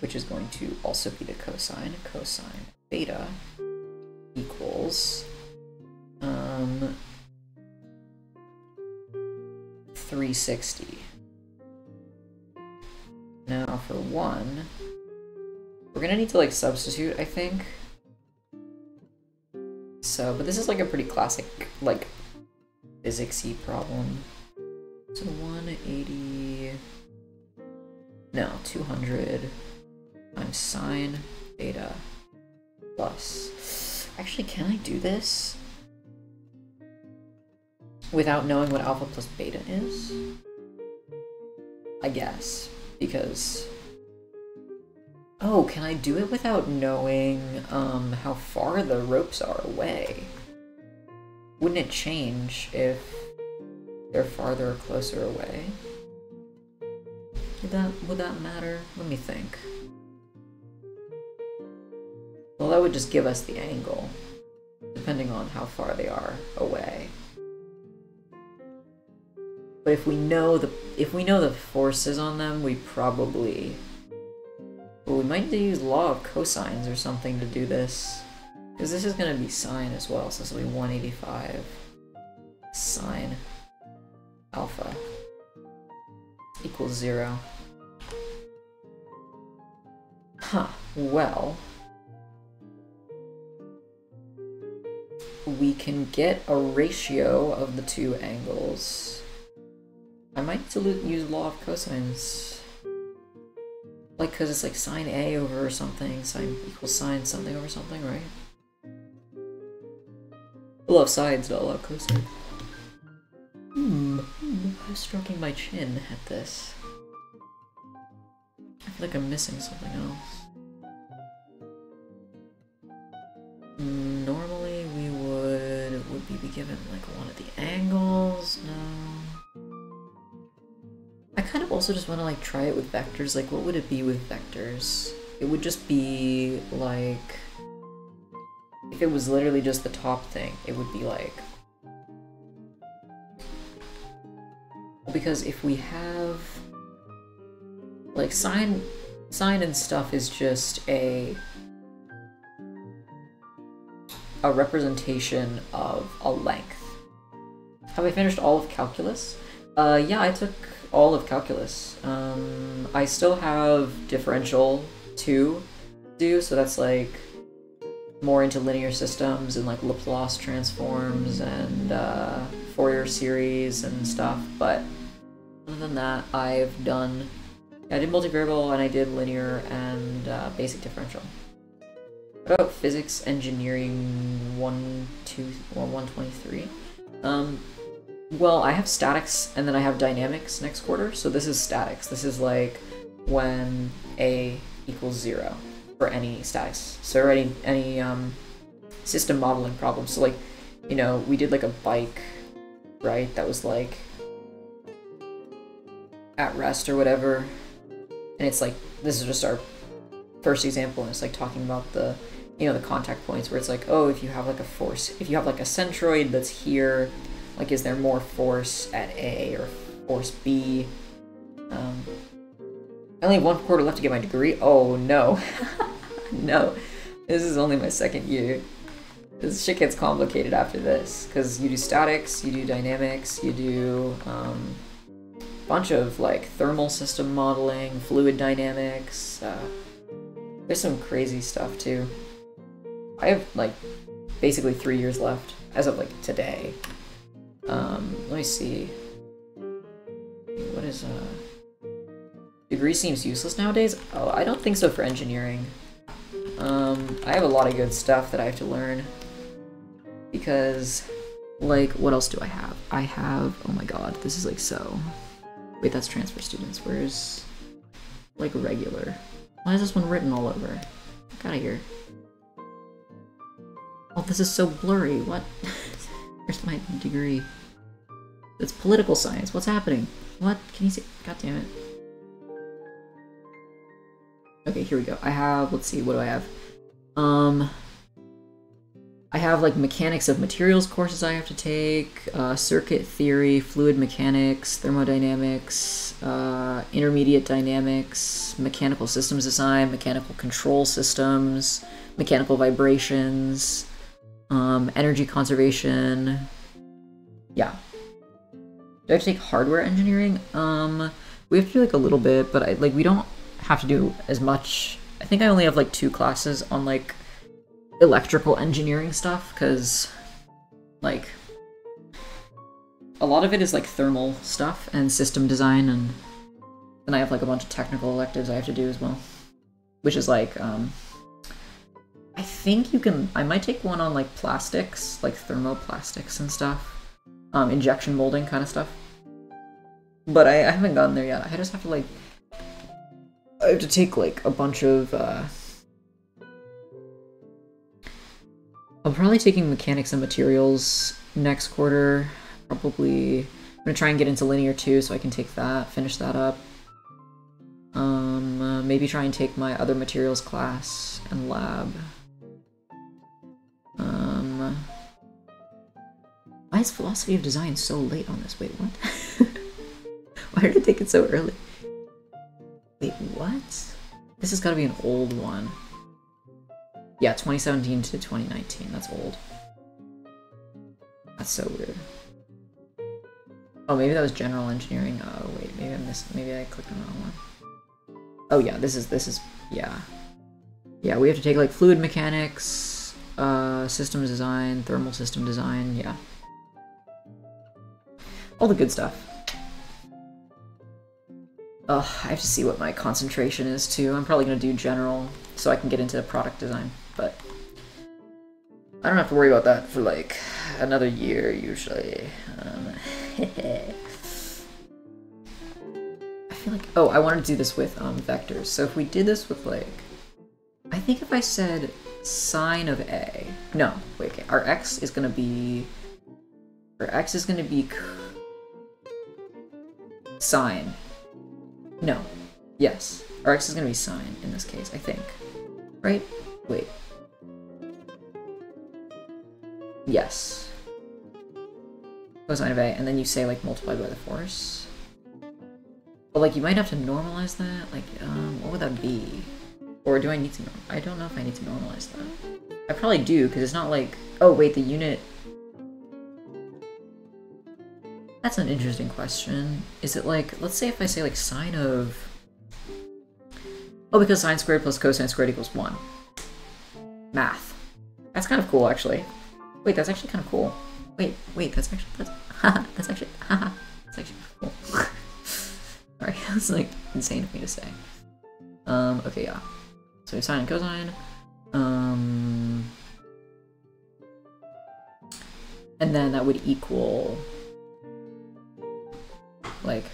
which is going to also be the cosine. Cosine beta equals um, 360. Now for 1, we're gonna need to like substitute, I think. So, but this is like a pretty classic, like, physicsy problem. So 180, no, 200 times sine beta plus. Actually, can I do this without knowing what alpha plus beta is? I guess, because... Oh, can I do it without knowing um, how far the ropes are away? Wouldn't it change if they're farther or closer away. Would that would that matter? Let me think. Well, that would just give us the angle, depending on how far they are away. But if we know the if we know the forces on them, we probably well, we might need to use law of cosines or something to do this. Because this is going to be sine as well, so this will be 185 sine alpha equals zero. Huh, well... We can get a ratio of the two angles. I might use law of cosines. Like, because it's like sine A over something, sine equals sine something over something, right? I love sides, not law of cosines. Hmm. I'm stroking my chin at this. I feel like I'm missing something else. Normally we would would be given like one of the angles? No. I kind of also just want to like try it with vectors. Like what would it be with vectors? It would just be like if it was literally just the top thing, it would be like because if we have like sine sine and stuff is just a a representation of a length. Have I finished all of calculus? Uh, yeah, I took all of calculus. Um, I still have differential to do, so that's like more into linear systems and like Laplace transforms and uh, Fourier series and stuff. But other than that, I've done. I did multivariable and I did linear and uh, basic differential. What about physics engineering one two or one twenty three? Um, well, I have statics and then I have dynamics next quarter. So this is statics. This is like when a equals zero for any statics. So any any um, system modeling problem. So like, you know, we did like a bike, right? That was like at rest or whatever, and it's like this is just our first example, and it's like talking about the you know the contact points where it's like oh if you have like a force if you have like a centroid that's here like is there more force at a or force b um, I only have one quarter left to get my degree. Oh no. no. This is only my second year. This shit gets complicated after this. Because you do statics, you do dynamics, you do um, bunch of like thermal system modeling, fluid dynamics. Uh, there's some crazy stuff too. I have like basically three years left as of like today. Um, let me see. What is uh Degree seems useless nowadays? Oh, I don't think so for engineering. Um, I have a lot of good stuff that I have to learn. Because, like, what else do I have? I have, oh my god, this is like so. Wait, that's transfer students. Where's, like, regular? Why is this one written all over? Get out of here. Oh, this is so blurry. What? Where's my degree? It's political science. What's happening? What? Can you see? God damn it. Okay, here we go. I have, let's see, what do I have? Um, I have like mechanics of materials courses I have to take, uh, circuit theory, fluid mechanics, thermodynamics, uh, intermediate dynamics, mechanical systems design, mechanical control systems, mechanical vibrations, um, energy conservation. Yeah. Do I have to take hardware engineering? Um, we have to do like a little bit, but I, like we don't have to do as much. I think I only have like two classes on like electrical engineering stuff because like a lot of it is like thermal stuff and system design and then I have like a bunch of technical electives I have to do as well. Which is like um I think you can I might take one on like plastics, like thermoplastics and stuff. Um injection molding kind of stuff. But I, I haven't gotten there yet. I just have to like I have to take like a bunch of uh I'm probably taking mechanics and materials next quarter. Probably I'm gonna try and get into linear too so I can take that, finish that up. Um, uh, maybe try and take my other materials class and lab. Um, why is philosophy of design so late on this? Wait, what? why did I take it so early? Wait, what? This has got to be an old one. Yeah, 2017 to 2019. That's old. That's so weird. Oh, maybe that was general engineering. Oh, wait, maybe I missed. Maybe I clicked on the wrong one. Oh, yeah, this is, this is, yeah. Yeah, we have to take, like, fluid mechanics, uh, systems design, thermal system design, yeah. All the good stuff. Ugh, I have to see what my concentration is too. I'm probably to do general so I can get into product design, but I don't have to worry about that for like another year usually. Um, I feel like, oh, I wanted to do this with um, vectors. So if we did this with like, I think if I said sine of A, no, wait, okay, our x is to be, our x is to be sine no. Yes. Our x is to be sine in this case, I think. Right? Wait. Yes. Cosine of A, and then you say, like, multiplied by the force. But, like, you might have to normalize that. Like, um, what would that be? Or do I need to... I don't know if I need to normalize that. I probably do, because it's not like... Oh, wait, the unit... That's an interesting question. Is it like... Let's say if I say, like, sine of... Oh, because sine squared plus cosine squared equals 1. Math. That's kind of cool, actually. Wait, that's actually kind of cool. Wait, wait, that's actually... That's, that's actually... that's actually cool. Sorry, that's, like, insane of me to say. Um, okay, yeah. So we sine and cosine. Um, and then that would equal like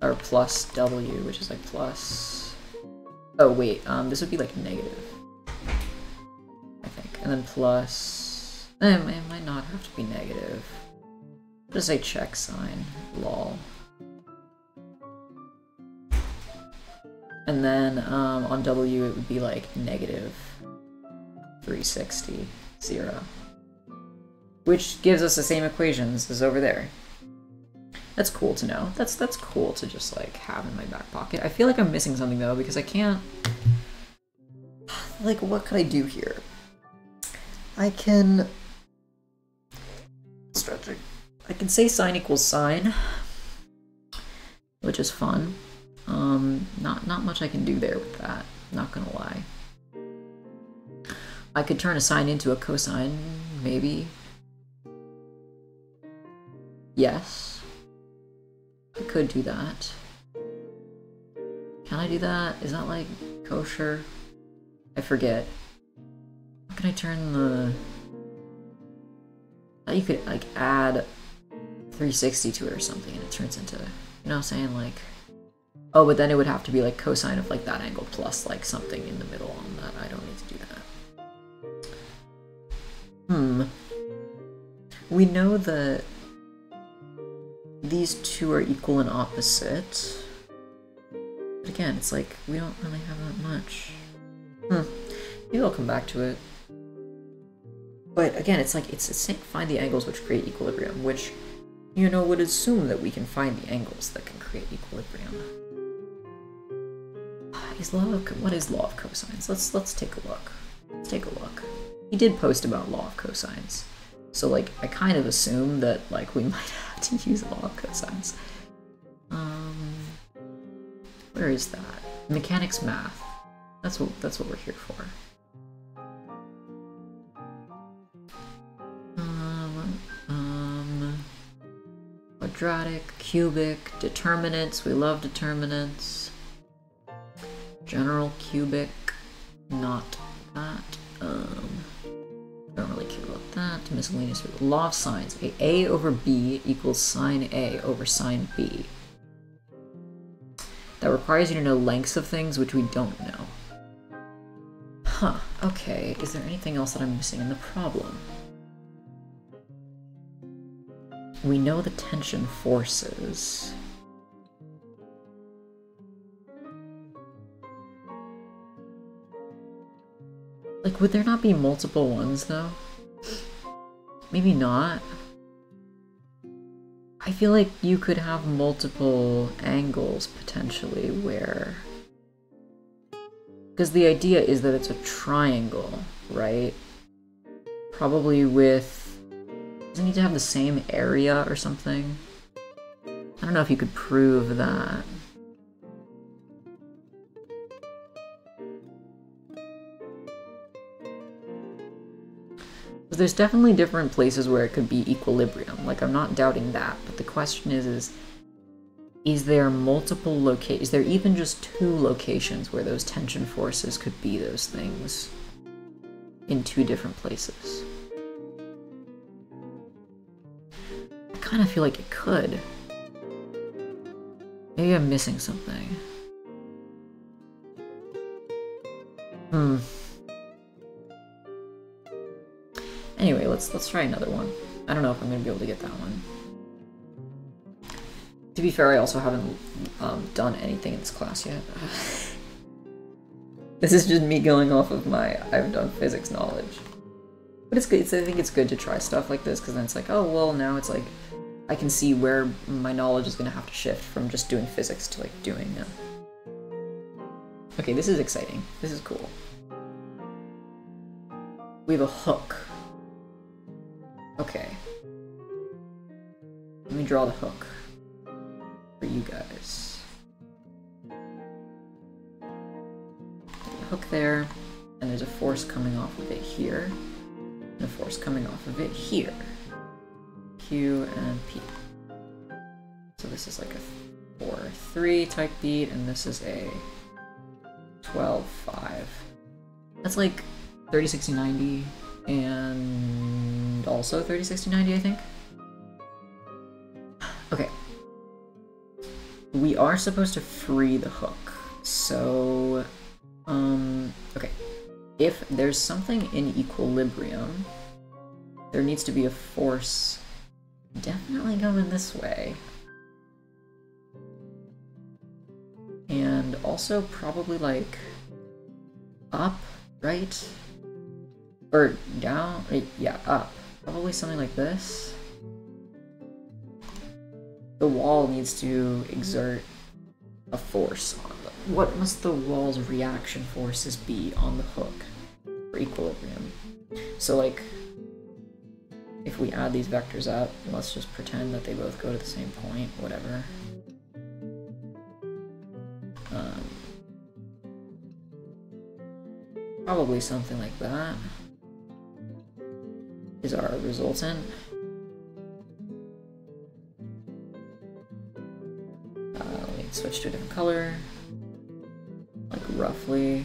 or plus W, which is like plus. Oh wait, um, this would be like negative, and then plus. It might not have to be negative. Just a check sign, lol. And then um, on W it would be like negative 360, 0. Which gives us the same equations as over there. That's cool to know. That's that's cool to just like have in my back pocket. I feel like I'm missing something though because I can't like what could I do here? I can stretching. I can say sine equals sine, which is fun. Um, not not much I can do there with that. Not gonna lie. I could turn a sine into a cosine, maybe. Yes. I could do that. Can I do that? Is that like kosher? I forget. Can I turn the... You could like add 360 to it or something and it turns into, you know what I'm saying? Like, Oh, but then it would have to be like cosine of like that angle plus like something in the middle on that. I don't need to do that. Hmm. We know that these two are equal and opposite. But again, it's like, we don't really have that much. Hmm. Maybe I'll come back to it. But again, it's like, it's, it's find the angles which create equilibrium, which, you know, would assume that we can find the angles that can create equilibrium. Is law of what is law of cosines? Let's let's take a look. Let's take a look. He did post about law of cosines. So like I kind of assume that like we might have to use law of cosines. Um where is that? Mechanics math. That's what that's what we're here for. Quadratic, cubic, determinants. We love determinants. General cubic, not that. Um, don't really care about that. Miscellaneous law of sines. Okay, A over B equals sine A over sine B. That requires you to know lengths of things, which we don't know. Huh, okay. Is there anything else that I'm missing in the problem? We know the tension forces. Like, would there not be multiple ones, though? Maybe not. I feel like you could have multiple angles, potentially, where... Because the idea is that it's a triangle, right? Probably with... Does it need to have the same area or something? I don't know if you could prove that. there's definitely different places where it could be equilibrium. Like, I'm not doubting that. But the question is, is, is there multiple locations? Is there even just two locations where those tension forces could be those things in two different places? Kind of feel like it could. Maybe I'm missing something. Hmm. Anyway, let's let's try another one. I don't know if I'm gonna be able to get that one. To be fair, I also haven't um, done anything in this class yet. this is just me going off of my I've done physics knowledge. But it's good. It's, I think it's good to try stuff like this because then it's like, oh well, now it's like I can see where my knowledge is gonna have to shift from just doing physics to like doing. Uh... Okay, this is exciting. This is cool. we have a hook. Okay. Let me draw the hook for you guys. Hook there, and there's a force coming off of it here, and a force coming off of it here. Q and P. So this is like a 4-3 type beat, and this is a 12-5. That's like 30, 60, 90, and also 30, 60, 90, I think. Okay. We are supposed to free the hook, so... Um, okay. If there's something in equilibrium, there needs to be a force definitely going this way. And also probably like up, right? Or down? Yeah, up. Probably something like this. The wall needs to exert a force on them. What must the wall's reaction forces be on the hook for equilibrium? So like, if we add these vectors up, let's just pretend that they both go to the same point, whatever. Um, probably something like that is our resultant. Uh, let me switch to a different color, like roughly.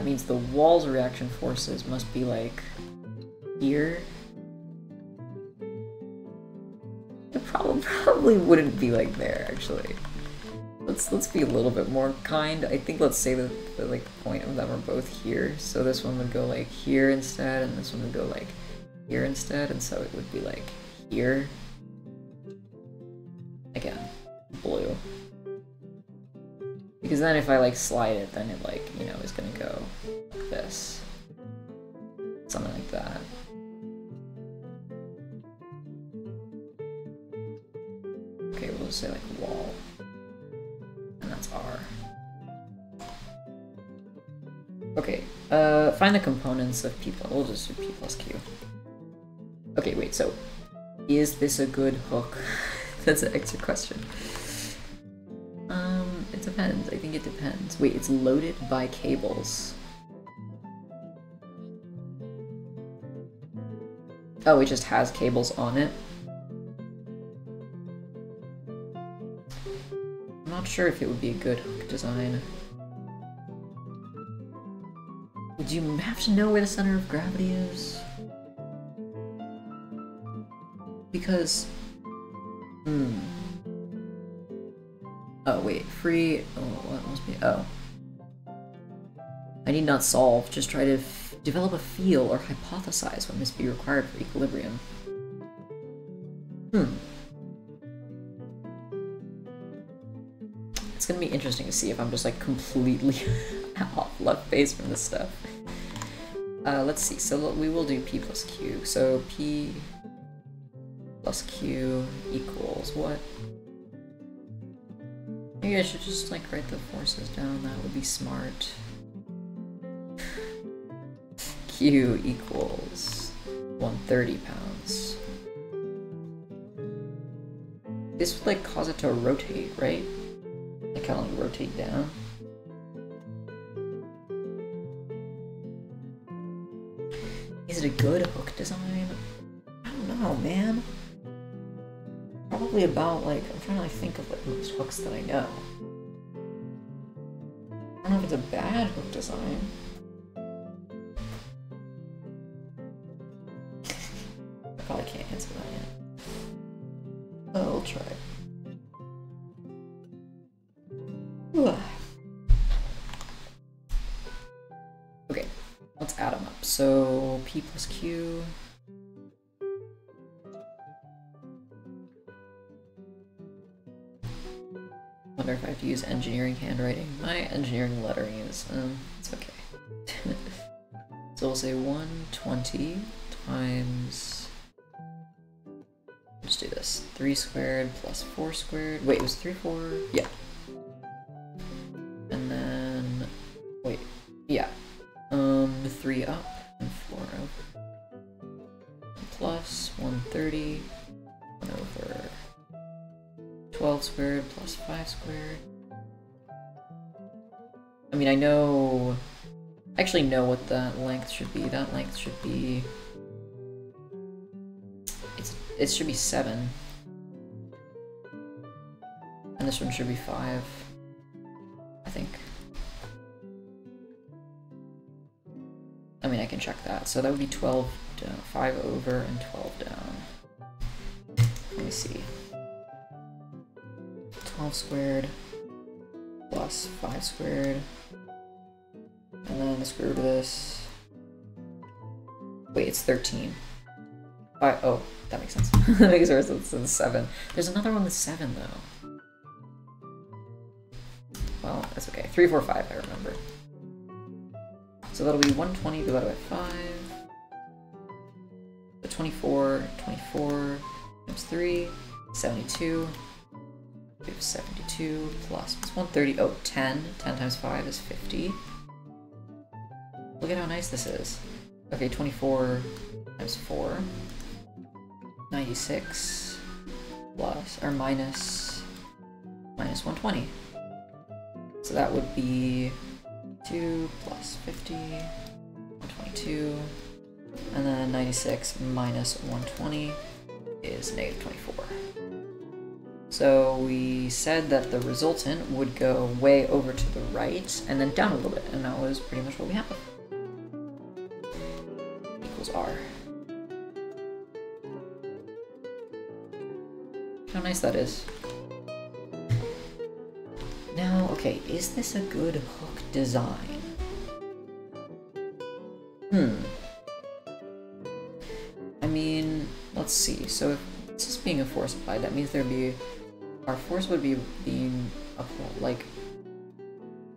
That means the wall's reaction forces must be like here. It probably probably wouldn't be like there actually. Let's let's be a little bit more kind. I think let's say that the like point of them are both here. So this one would go like here instead, and this one would go like here instead, and so it would be like here. Because then if I like slide it, then it like, you know, is gonna go like this. Something like that. Okay, we'll say like wall. And that's R. Okay, uh, find the components of P plus, we'll just do P plus Q. Okay, wait, so, is this a good hook? that's an extra question. Depends, I think it depends. Wait, it's loaded by cables. Oh, it just has cables on it? I'm not sure if it would be a good hook design. Would you have to know where the center of gravity is? Because... Hmm. Oh, wait, free... Oh, what must be... Oh. I need not solve, just try to develop a feel or hypothesize what must be required for equilibrium. Hmm. It's gonna be interesting to see if I'm just like completely off left base from this stuff. Uh, let's see, so we will do p plus q. So p plus q equals what? Maybe I should just like write the forces down, that would be smart. Q equals 130 pounds. This would like cause it to rotate, right? Like kind of like rotate down. Is it a good hook design? I don't know, man. Probably about like, I'm trying to like think of like most hooks that I know. I don't know if it's a bad hook design. Squared plus 4 squared. Wait, it was 3, 4? Yeah. And then... Wait. Yeah. Um... 3 up and 4 over. Plus 130 1 over 12 squared plus 5 squared. I mean, I know... I actually know what that length should be. That length should be... It's, it should be 7. And this one should be 5. I think. I mean, I can check that. So that would be 12 down, 5 over and 12 down. Let me see. 12 squared plus 5 squared. And then the square root of this. Wait, it's 13. Five, oh, that makes sense. that makes more sense than 7. There's another one with 7, though. Well, that's okay. 3, 4, 5, I remember. So that'll be 120 divided by 5. The 24, 24 times 3, 72. We have 72 plus, 130, oh, 10. 10 times 5 is 50. Look at how nice this is. Okay, 24 times 4. 96 plus, or minus, minus 120. So that would be 2 plus 50, 122, and then 96 minus 120 is negative 24. So we said that the resultant would go way over to the right and then down a little bit, and that was pretty much what we have. Equals R. How nice that is. Okay, is this a good hook design? Hmm. I mean, let's see. So if this is being a force applied, that means there'd be... Our force would be being, applied, like,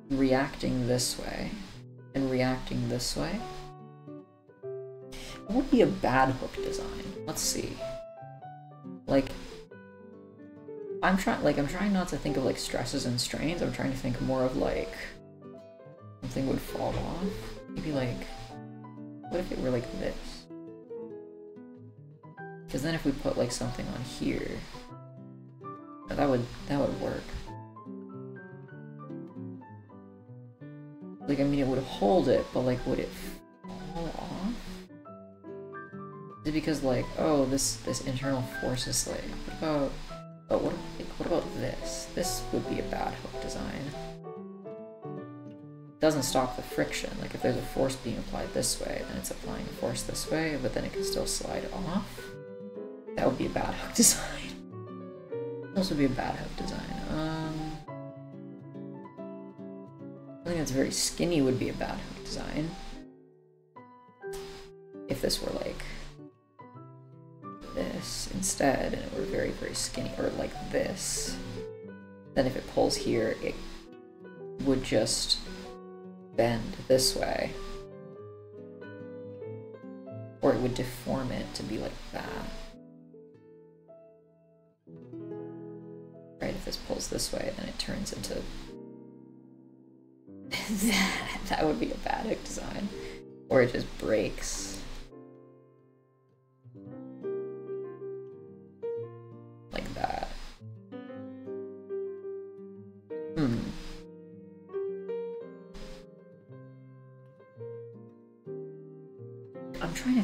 reacting this way and reacting this way. It would be a bad hook design? Let's see. Like, I'm trying like I'm trying not to think of like stresses and strains. I'm trying to think more of like something would fall off. Maybe like what if it were like this? Because then if we put like something on here, that would that would work. Like I mean it would hold it, but like would it fall off? Is it because like oh this this internal force is like what about but what, what about this? This would be a bad hook design. It doesn't stop the friction. Like if there's a force being applied this way, then it's applying force this way, but then it can still slide off. That would be a bad hook design. This would be a bad hook design. Um, I think that's very skinny would be a bad hook design. If this were like this instead and it were very, very skinny, or like this, then if it pulls here, it would just bend this way. Or it would deform it to be like that. Right, if this pulls this way, then it turns into that. That would be a bad design. Or it just breaks. Hmm.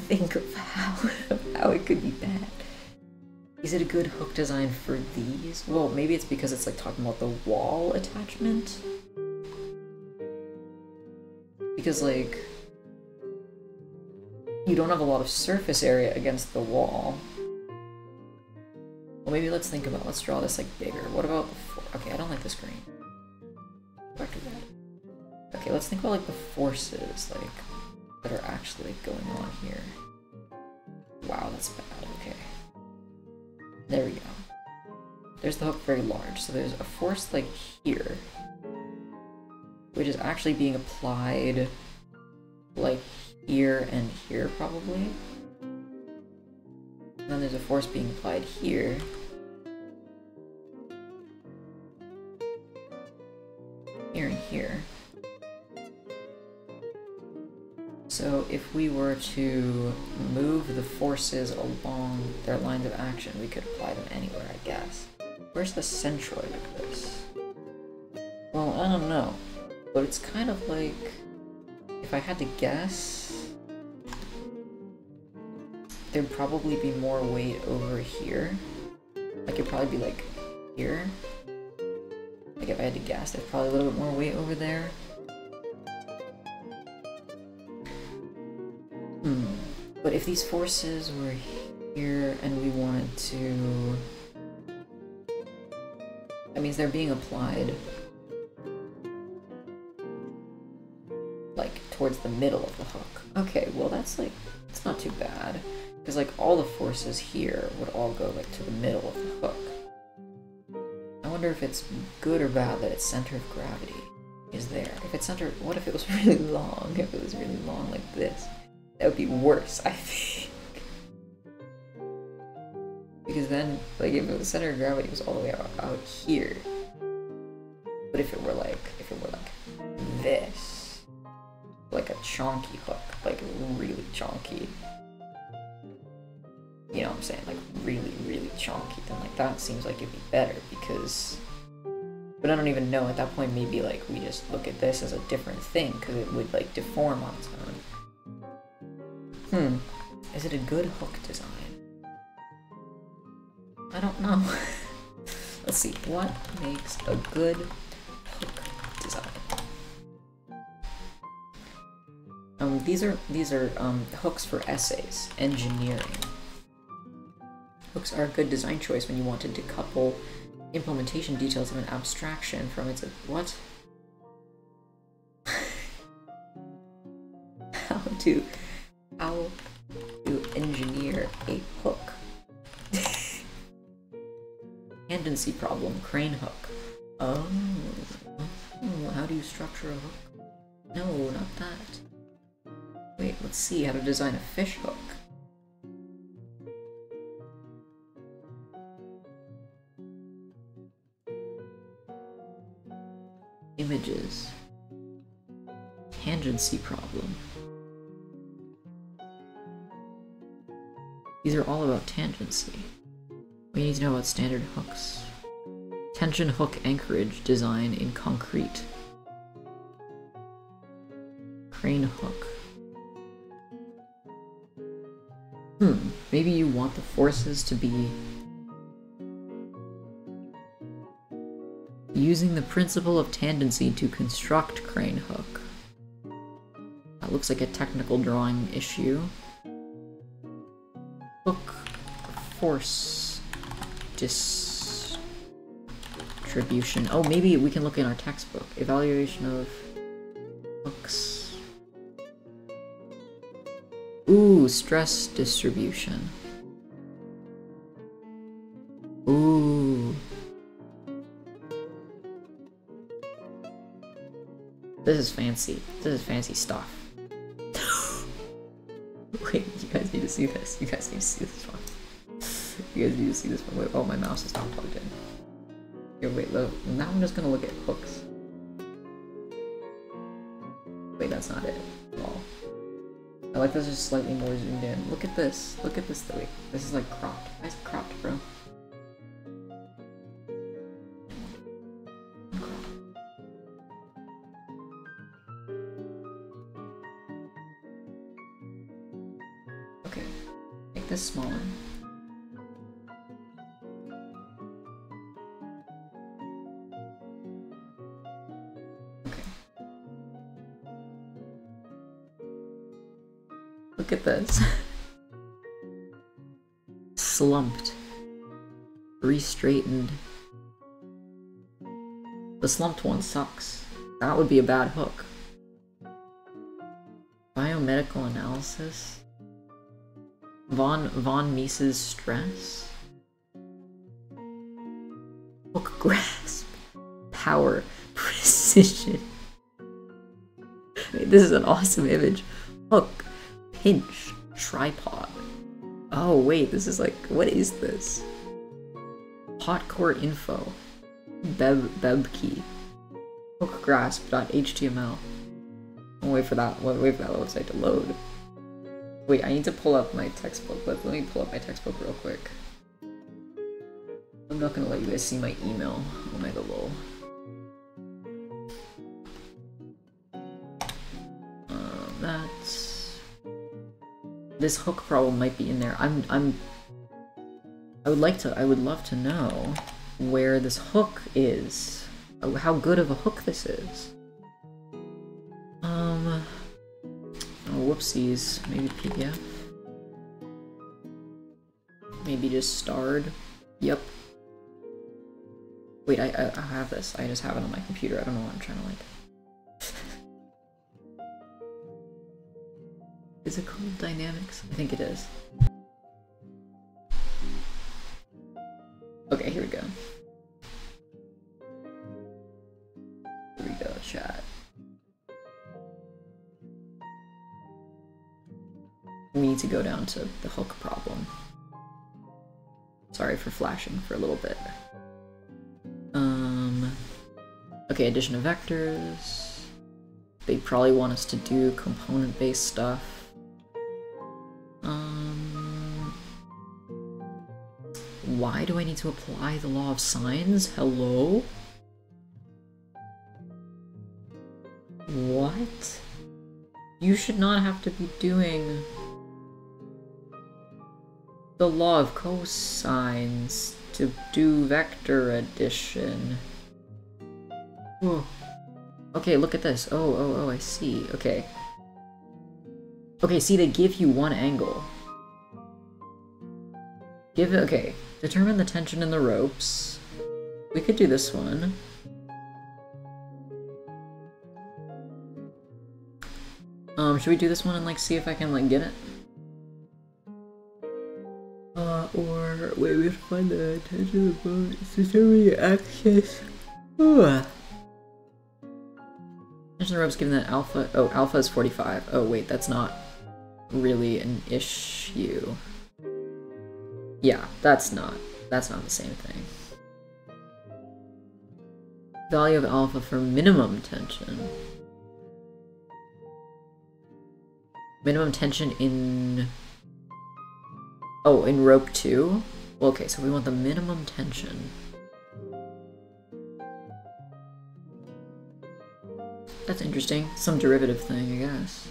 think of how, how it could be bad. Is it a good hook design for these? Well, maybe it's because it's like talking about the wall attachment. Because like, you don't have a lot of surface area against the wall. Well, maybe let's think about, let's draw this like bigger. What about, okay, I don't like this green. Back to that. Okay, let's think about like the forces, like that are actually going on here. Wow, that's bad. Okay. There we go. There's the hook very large. So there's a force like here, which is actually being applied like here and here probably. And then there's a force being applied here. And here. So if we were to move the forces along their lines of action, we could apply them anywhere, I guess. Where's the centroid of this? Well, I don't know. But it's kind of like... If I had to guess... There'd probably be more weight over here. Like, it'd probably be like here. If I had to guess, there's probably a little bit more weight over there. Hmm. But if these forces were here and we wanted to... That means they're being applied like towards the middle of the hook. Okay, well that's like, it's not too bad. Because like all the forces here would all go like to the middle of the hook. Wonder if it's good or bad that its center of gravity is there. If it's center, what if it was really long? If it was really long like this? That would be worse, I think. Because then, like, if the center of gravity was all the way out, out here, but if it were like, if it were like this, like a chonky hook, like really chonky, you know what I'm saying, like really, really chonky, then like that seems like it'd be better because, but I don't even know at that point, maybe like we just look at this as a different thing because it would like deform on its own. Hmm. Is it a good hook design? I don't know. Let's see. What makes a good hook design? Um, these are these are um, hooks for essays, engineering. Hooks are a good design choice when you want to decouple implementation details of an abstraction from its what? How to how to engineer a hook. Tangency problem, crane hook. Oh. oh, how do you structure a hook? No, not that. Wait, let's see how to design a fish hook. Images. Tangency problem. These are all about tangency. We need to know about standard hooks. Tension hook anchorage design in concrete. Crane hook. Hmm, maybe you want the forces to be using the principle of tangency to construct crane hook. That looks like a technical drawing issue. Hook force distribution. Oh, maybe we can look in our textbook. Evaluation of hooks. Ooh, stress distribution. This is fancy. This is fancy stuff. Wait, you guys need to see this. You guys need to see this one. You guys need to see this one. Wait, oh, my mouse is not plugged in. Here, wait, look. Now I'm just gonna look at hooks. Wait, that's not it at all. I like this just slightly more zoomed in. Look at this. Look at this though. Wait, this is like cropped. Why is it cropped, bro? One sucks. That would be a bad hook. Biomedical analysis? Von Von Mises stress? Hook grasp. Power. Precision. This is an awesome image. Hook. Pinch. Tripod. Oh wait, this is like what is this? Hot core info. Beb Beb key. grasp.html. I'll wait for that. Wait, wait for that website to load. Wait, I need to pull up my textbook. Let, let me pull up my textbook real quick. I'm not gonna let you guys see my email. Omega lol. Um, that's this hook problem might be in there. I'm I'm I would like to I would love to know where this hook is. How good of a hook this is. Um Oh, whoopsies. Maybe PDF? Maybe just starred? Yep. Wait, I, I, I have this. I just have it on my computer. I don't know what I'm trying to like. is it called Dynamics? I think it is. Okay, here we go. To go down to the hook problem. Sorry for flashing for a little bit. Um, okay, addition of vectors. They probably want us to do component-based stuff. Um, why do I need to apply the law of sines? Hello? What? You should not have to be doing the law of cosines to do vector addition. Whoa. Okay, look at this. Oh, oh, oh, I see. Okay. Okay, see, they give you one angle. Give it, okay. Determine the tension in the ropes. We could do this one. Um, should we do this one and, like, see if I can, like, get it? Wait, we have to find the tension of the. Determine access. Ugh. Tension the ropes given that alpha- oh, alpha is 45. Oh, wait, that's not really an issue. Yeah, that's not. That's not the same thing. Value of alpha for minimum tension. Minimum tension in... Oh, in rope 2? Well, okay, so we want the minimum tension. That's interesting. Some derivative thing, I guess.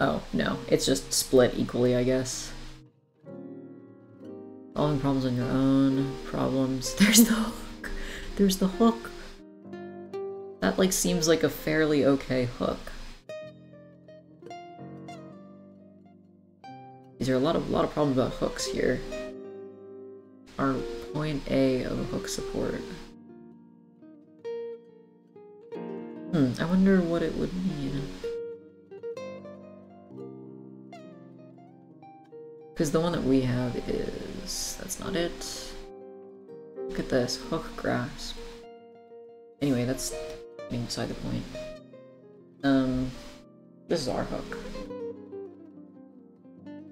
Oh, no. It's just split equally, I guess. Solving problems on your own. Problems. There's the hook! There's the hook! That, like, seems like a fairly okay hook. These are a lot of lot of problems about hooks here. Our point A of a hook support. Hmm, I wonder what it would mean. Because the one that we have is... that's not it. Look at this, hook grasp. Anyway, that's beside the point. Um, this is our hook.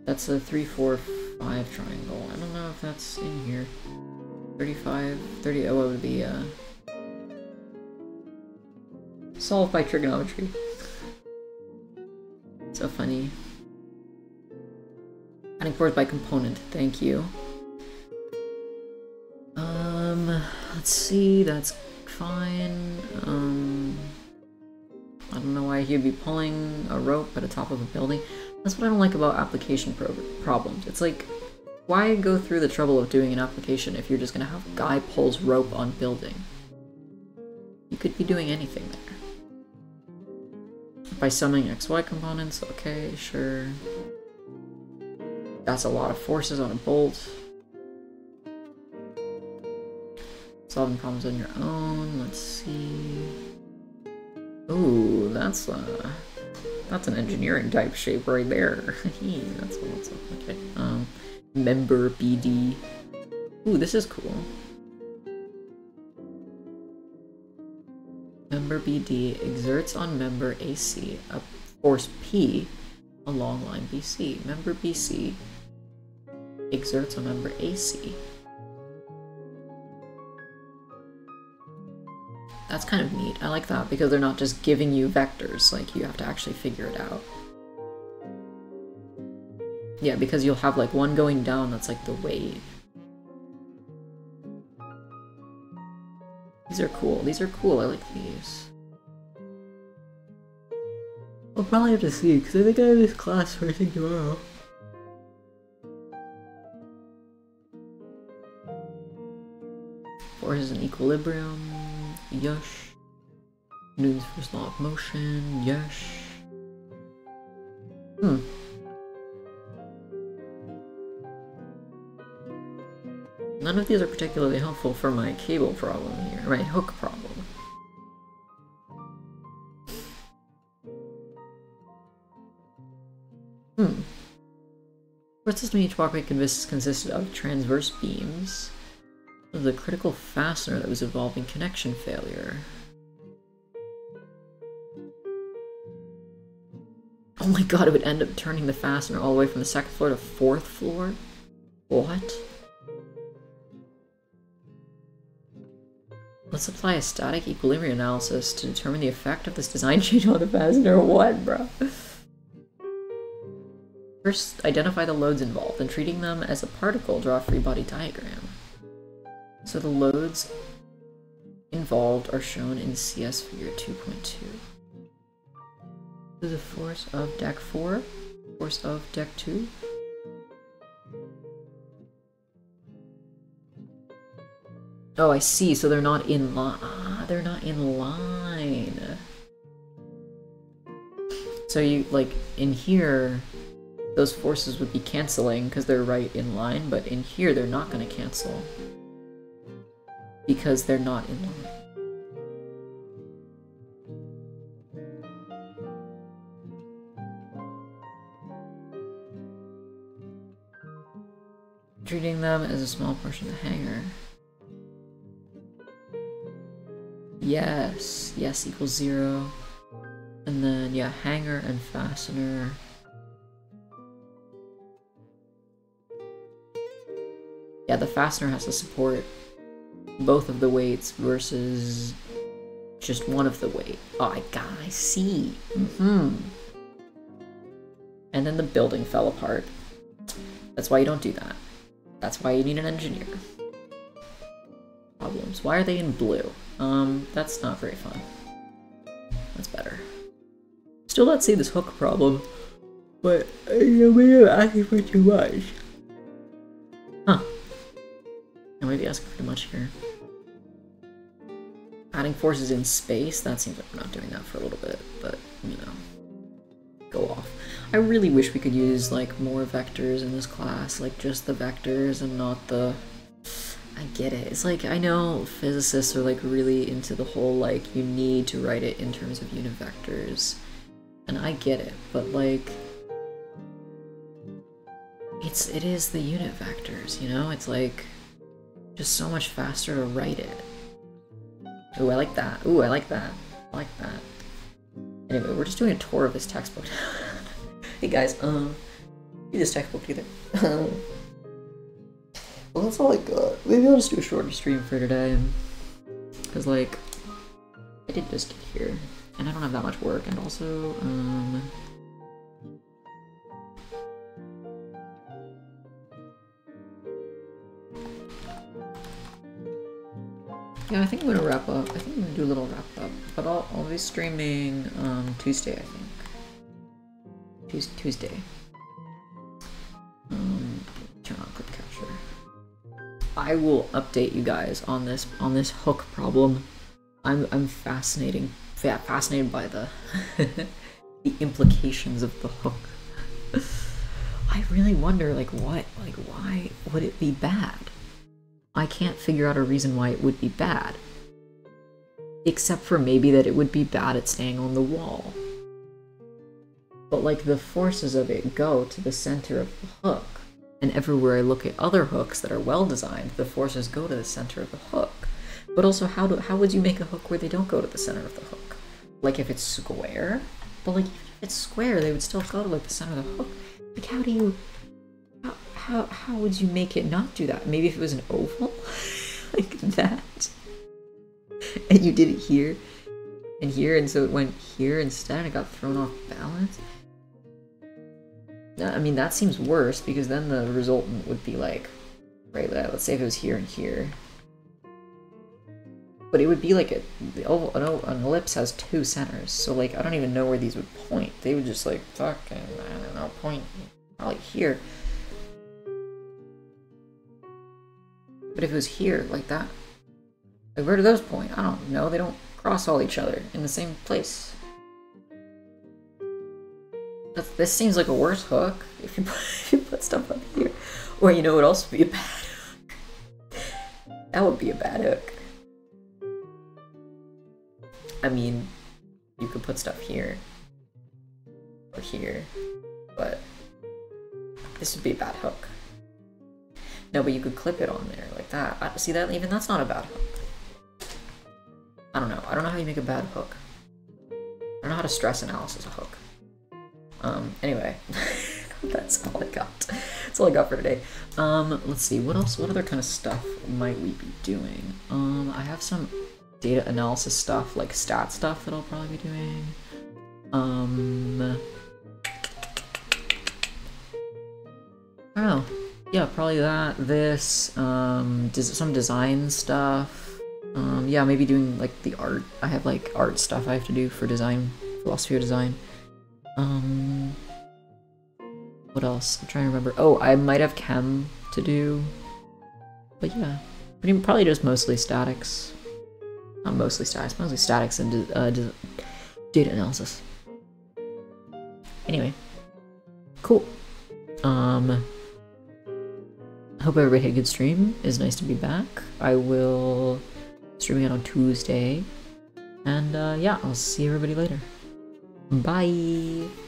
That's a 3, 4, 5 triangle. I don't know if that's in here. 35, 30, oh, it would be, uh... Solved by trigonometry. so funny. Adding forth by component, thank you. Um, let's see, that's fine. Um, I don't know why he'd be pulling a rope at the top of a building. That's what I don't like about application pro problems. It's like, why go through the trouble of doing an application if you're just gonna have guy pulls rope on building? You could be doing anything there. By summing XY components, okay, sure. That's a lot of forces on a bolt. Solving problems on your own, let's see. Ooh, that's a that's an engineering type shape right there. that's. Okay. Um member BD. Ooh, this is cool. Member BD exerts on member AC a force P along line BC. Member BC exerts on member AC. That's kind of neat. I like that because they're not just giving you vectors, like you have to actually figure it out. Yeah, because you'll have like one going down that's like the wave. These are cool. These are cool. I like these. I'll probably have to see, because I think I have this class first tomorrow. Forces in equilibrium. Yush. Newton's first law of motion. Yush. Hmm. None of these are particularly helpful for my cable problem here, my hook problem. Hmm. What system each walkway consisted of transverse beams. The critical fastener that was involving connection failure. Oh my god, it would end up turning the fastener all the way from the second floor to fourth floor? What? Let's apply a static equilibrium analysis to determine the effect of this design change on the fastener. What, bro? First, identify the loads involved, and treating them as a particle, draw a free body diagram. So the loads involved are shown in CS figure 2.2. So The force of deck 4, force of deck 2. Oh, I see. So they're not in line. Ah, they're not in line. So you, like, in here, those forces would be canceling because they're right in line, but in here they're not going to cancel because they're not in line. Treating them as a small portion of the hanger. Yes, yes equals zero. And then, yeah, hanger and fastener. Yeah, the fastener has to support both of the weights versus just one of the weight. Oh, I got, I see. Mm-hmm. And then the building fell apart. That's why you don't do that. That's why you need an engineer. Problems. Why are they in blue? Um, that's not very fun. That's better. Still not see this hook problem, but maybe I'm asking for too much. Huh. I might be asking for too much here. Adding forces in space, that seems like we're not doing that for a little bit, but, you know, go off. I really wish we could use, like, more vectors in this class, like, just the vectors and not the... I get it. It's like, I know physicists are, like, really into the whole, like, you need to write it in terms of unit vectors. And I get it, but, like... It's, it is the unit vectors, you know? It's like, just so much faster to write it. Ooh, I like that. Ooh, I like that. I like that. Anyway, we're just doing a tour of this textbook. hey guys, um, read this textbook either. well, that's all I got. Maybe I'll just do a shorter stream for today. Because, like, I did just get here, and I don't have that much work, and also, um... Yeah, I think I'm gonna wrap up. I think I'm gonna do a little wrap up. But I'll, I'll be streaming um, Tuesday, I think. Tuesday. Um, turn on clip capture. I will update you guys on this on this hook problem. I'm I'm fascinating fascinated by the the implications of the hook. I really wonder like what like why would it be bad? I can't figure out a reason why it would be bad. Except for maybe that it would be bad at staying on the wall. But like the forces of it go to the center of the hook. And everywhere I look at other hooks that are well designed, the forces go to the center of the hook. But also how do how would you make a hook where they don't go to the center of the hook? Like if it's square? But like if it's square, they would still go to like the center of the hook. Like how do you how how would you make it not do that? Maybe if it was an oval, like that. and you did it here and here, and so it went here instead and it got thrown off balance. I mean, that seems worse because then the resultant would be like, right, let's say if it was here and here. But it would be like a, an ellipse has two centers, so like I don't even know where these would point. They would just like fucking I don't know point probably here. But if it was here like that, like where do those point? I don't know. They don't cross all each other in the same place. this seems like a worse hook if you put, if you put stuff up here. Or you know what else would be a bad hook? That would be a bad hook. I mean, you could put stuff here or here, but this would be a bad hook. No, but you could clip it on there like that. I, see that? Even that's not a bad hook. I don't know. I don't know how you make a bad hook. I don't know how to stress analysis a hook. Um, anyway. that's all I got. That's all I got for today. Um, let's see. What else? What other kind of stuff might we be doing? Um, I have some data analysis stuff, like stat stuff that I'll probably be doing. Um, I don't know. Yeah, probably that. This, um, des some design stuff. Um, yeah, maybe doing like the art. I have like art stuff I have to do for design, philosophy of design. Um, what else? I'm trying to remember. Oh, I might have chem to do. But yeah, probably just mostly statics. Not mostly statics, mostly statics and uh, data analysis. Anyway, cool. Um, hope everybody had a good stream. It's nice to be back. I will stream again on Tuesday. And uh, yeah, I'll see everybody later. Bye!